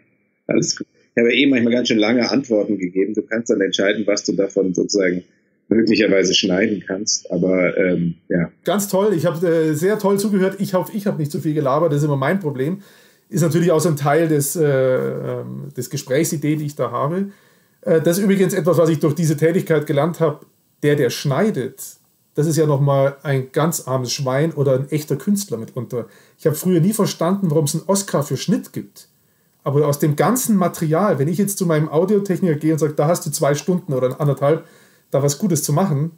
alles gut. Ich habe ja eh manchmal ganz schön lange Antworten gegeben. Du kannst dann entscheiden, was du davon sozusagen möglicherweise schneiden kannst. Aber ähm, ja. Ganz toll. Ich habe äh, sehr toll zugehört. Ich hoffe, ich habe nicht zu viel gelabert. Das ist immer mein Problem. Ist natürlich auch so ein Teil des, äh, ähm, des Gesprächsidee, die ich da habe. Äh, das ist übrigens etwas, was ich durch diese Tätigkeit gelernt habe. Der, der schneidet, das ist ja nochmal ein ganz armes Schwein oder ein echter Künstler mitunter. Ich habe früher nie verstanden, warum es einen Oscar für Schnitt gibt. Aber aus dem ganzen Material, wenn ich jetzt zu meinem Audiotechniker gehe und sage, da hast du zwei Stunden oder anderthalb, da was Gutes zu machen.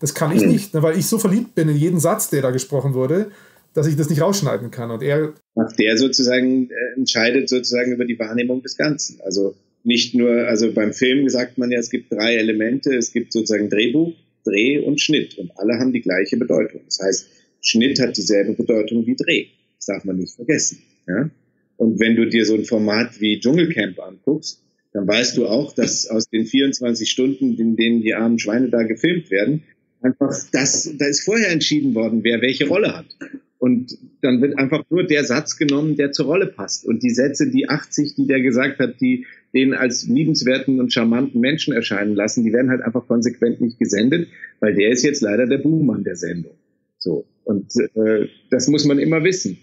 Das kann ich mhm. nicht, ne, weil ich so verliebt bin in jeden Satz, der da gesprochen wurde, dass ich das nicht rausschneiden kann. Und er. Der sozusagen äh, entscheidet sozusagen über die Wahrnehmung des Ganzen. Also nicht nur, also beim Film sagt man ja, es gibt drei Elemente. Es gibt sozusagen Drehbuch, Dreh und Schnitt. Und alle haben die gleiche Bedeutung. Das heißt, Schnitt hat dieselbe Bedeutung wie Dreh. Das darf man nicht vergessen. Ja? Und wenn du dir so ein Format wie Dschungelcamp anguckst, dann weißt du auch, dass aus den 24 Stunden, in denen die armen Schweine da gefilmt werden, einfach das, da ist vorher entschieden worden, wer welche Rolle hat. Und dann wird einfach nur der Satz genommen, der zur Rolle passt. Und die Sätze, die 80, die der gesagt hat, die den als liebenswerten und charmanten Menschen erscheinen lassen, die werden halt einfach konsequent nicht gesendet, weil der ist jetzt leider der Buhmann der Sendung. So. Und äh, das muss man immer wissen.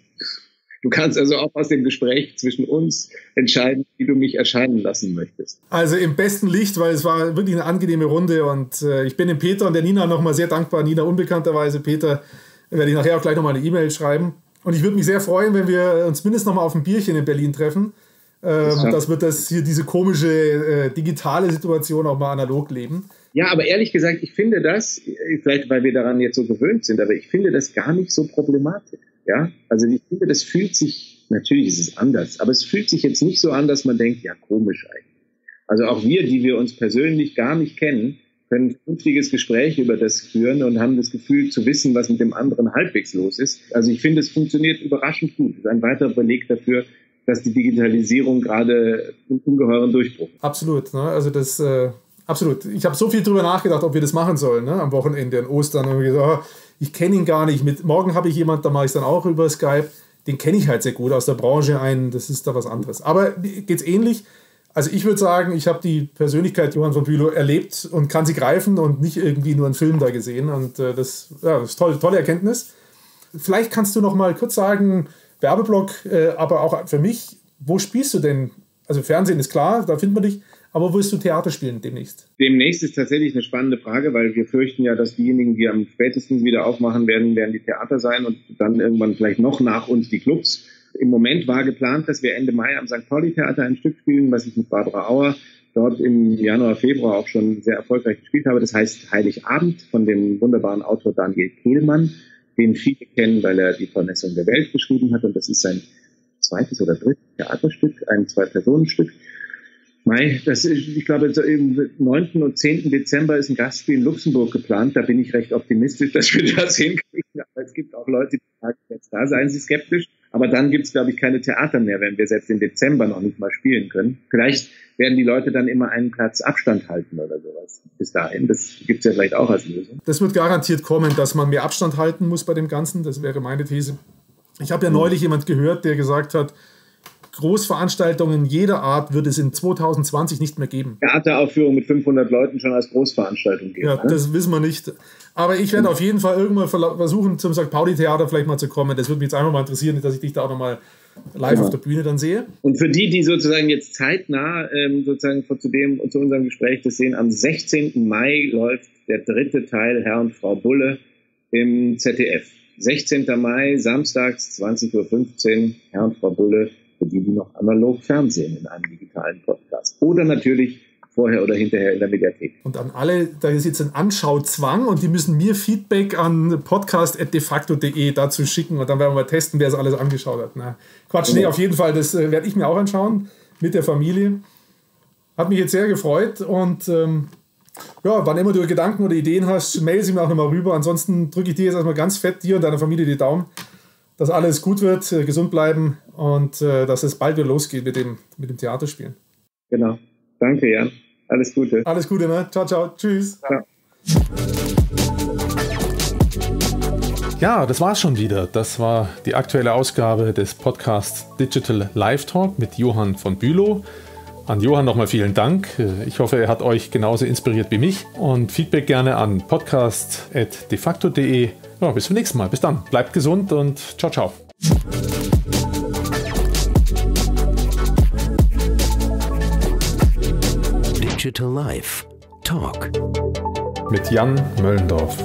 Du kannst also auch aus dem Gespräch zwischen uns entscheiden, wie du mich erscheinen lassen möchtest. Also im besten Licht, weil es war wirklich eine angenehme Runde und äh, ich bin dem Peter und der Nina nochmal sehr dankbar. Nina unbekannterweise, Peter werde ich nachher auch gleich nochmal eine E-Mail schreiben. Und ich würde mich sehr freuen, wenn wir uns mindestens nochmal auf ein Bierchen in Berlin treffen. Ähm, dass wir das hier, diese komische äh, digitale Situation auch mal analog leben. Ja, aber ehrlich gesagt, ich finde das, vielleicht weil wir daran jetzt so gewöhnt sind, aber ich finde das gar nicht so problematisch. Ja, also ich finde, das fühlt sich, natürlich ist es anders, aber es fühlt sich jetzt nicht so an, dass man denkt, ja, komisch eigentlich. Also auch wir, die wir uns persönlich gar nicht kennen, können ein vernünftiges Gespräch über das führen und haben das Gefühl zu wissen, was mit dem anderen halbwegs los ist. Also ich finde, es funktioniert überraschend gut. Das ist ein weiterer Beleg dafür, dass die Digitalisierung gerade einen ungeheuren Durchbruch. Absolut. Ne? Also das, äh, absolut. Ich habe so viel drüber nachgedacht, ob wir das machen sollen ne? am Wochenende in Ostern. Und gesagt, oh, ich kenne ihn gar nicht. Mit, morgen habe ich jemanden, da mache ich es dann auch über Skype. Den kenne ich halt sehr gut aus der Branche ein. Das ist da was anderes. Aber geht es ähnlich? Also ich würde sagen, ich habe die Persönlichkeit Johann von Bülow erlebt und kann sie greifen und nicht irgendwie nur einen Film da gesehen. Und äh, das, ja, das ist toll, tolle Erkenntnis. Vielleicht kannst du noch mal kurz sagen, Werbeblock, äh, aber auch für mich, wo spielst du denn? Also Fernsehen ist klar, da findet man dich. Aber wirst du Theater spielen demnächst? Demnächst ist tatsächlich eine spannende Frage, weil wir fürchten ja, dass diejenigen, die am spätesten wieder aufmachen werden, werden die Theater sein und dann irgendwann vielleicht noch nach uns die Clubs. im Moment war geplant, dass wir Ende Mai am St. Pauli Theater ein Stück spielen, was ich mit Barbara Auer dort im Januar, Februar auch schon sehr erfolgreich gespielt habe. Das heißt Heiligabend von dem wunderbaren Autor Daniel Kehlmann, den viele kennen, weil er die Vermessung der Welt geschrieben hat. Und das ist sein zweites oder drittes Theaterstück, ein Zwei-Personen-Stück. Mai, das ist, ich glaube, im 9. und 10. Dezember ist ein Gastspiel in Luxemburg geplant. Da bin ich recht optimistisch, dass wir das hinkriegen. Aber es gibt auch Leute, die sagen, jetzt da seien sie skeptisch. Aber dann gibt es, glaube ich, keine Theater mehr, wenn wir selbst im Dezember noch nicht mal spielen können. Vielleicht werden die Leute dann immer einen Platz Abstand halten oder sowas. Bis dahin. Das gibt es ja vielleicht auch als Lösung. Das wird garantiert kommen, dass man mehr Abstand halten muss bei dem Ganzen. Das wäre meine These. Ich habe ja neulich jemand gehört, der gesagt hat, Großveranstaltungen jeder Art wird es in 2020 nicht mehr geben. Theateraufführung mit 500 Leuten schon als Großveranstaltung geben. Ja, ne? das wissen wir nicht. Aber ich werde auf jeden Fall irgendwann versuchen, zum St. Pauli-Theater vielleicht mal zu kommen. Das würde mich jetzt einfach mal interessieren, dass ich dich da auch nochmal live genau. auf der Bühne dann sehe. Und für die, die sozusagen jetzt zeitnah ähm, sozusagen zu dem zu unserem Gespräch das sehen, am 16. Mai läuft der dritte Teil Herr und Frau Bulle im ZDF. 16. Mai, samstags, 20.15 Uhr, Herr und Frau Bulle für die, die noch analog Fernsehen in einem digitalen Podcast. Oder natürlich vorher oder hinterher in der Mediathek. Und an alle, da ist jetzt ein Anschauzwang und die müssen mir Feedback an podcast.defacto.de dazu schicken und dann werden wir mal testen, wer es alles angeschaut hat. Na, Quatsch, nee, auf jeden Fall, das äh, werde ich mir auch anschauen mit der Familie. Hat mich jetzt sehr gefreut und ähm, ja, wann immer du Gedanken oder Ideen hast, mail sie mir auch nochmal rüber. Ansonsten drücke ich dir jetzt erstmal ganz fett dir und deiner Familie die Daumen dass alles gut wird, äh, gesund bleiben und äh, dass es bald wieder losgeht mit dem, mit dem Theaterspielen. Genau. Danke, Jan. Alles Gute. Alles Gute, ne? Ciao, ciao. Tschüss. Ciao. Ja, das war's schon wieder. Das war die aktuelle Ausgabe des Podcasts Digital Live Talk mit Johann von Bülow. An Johann nochmal vielen Dank. Ich hoffe, er hat euch genauso inspiriert wie mich. Und Feedback gerne an podcast.defacto.de. Ja, bis zum nächsten Mal. Bis dann. Bleibt gesund und ciao, ciao. Digital Life Talk mit Jan Möllendorf.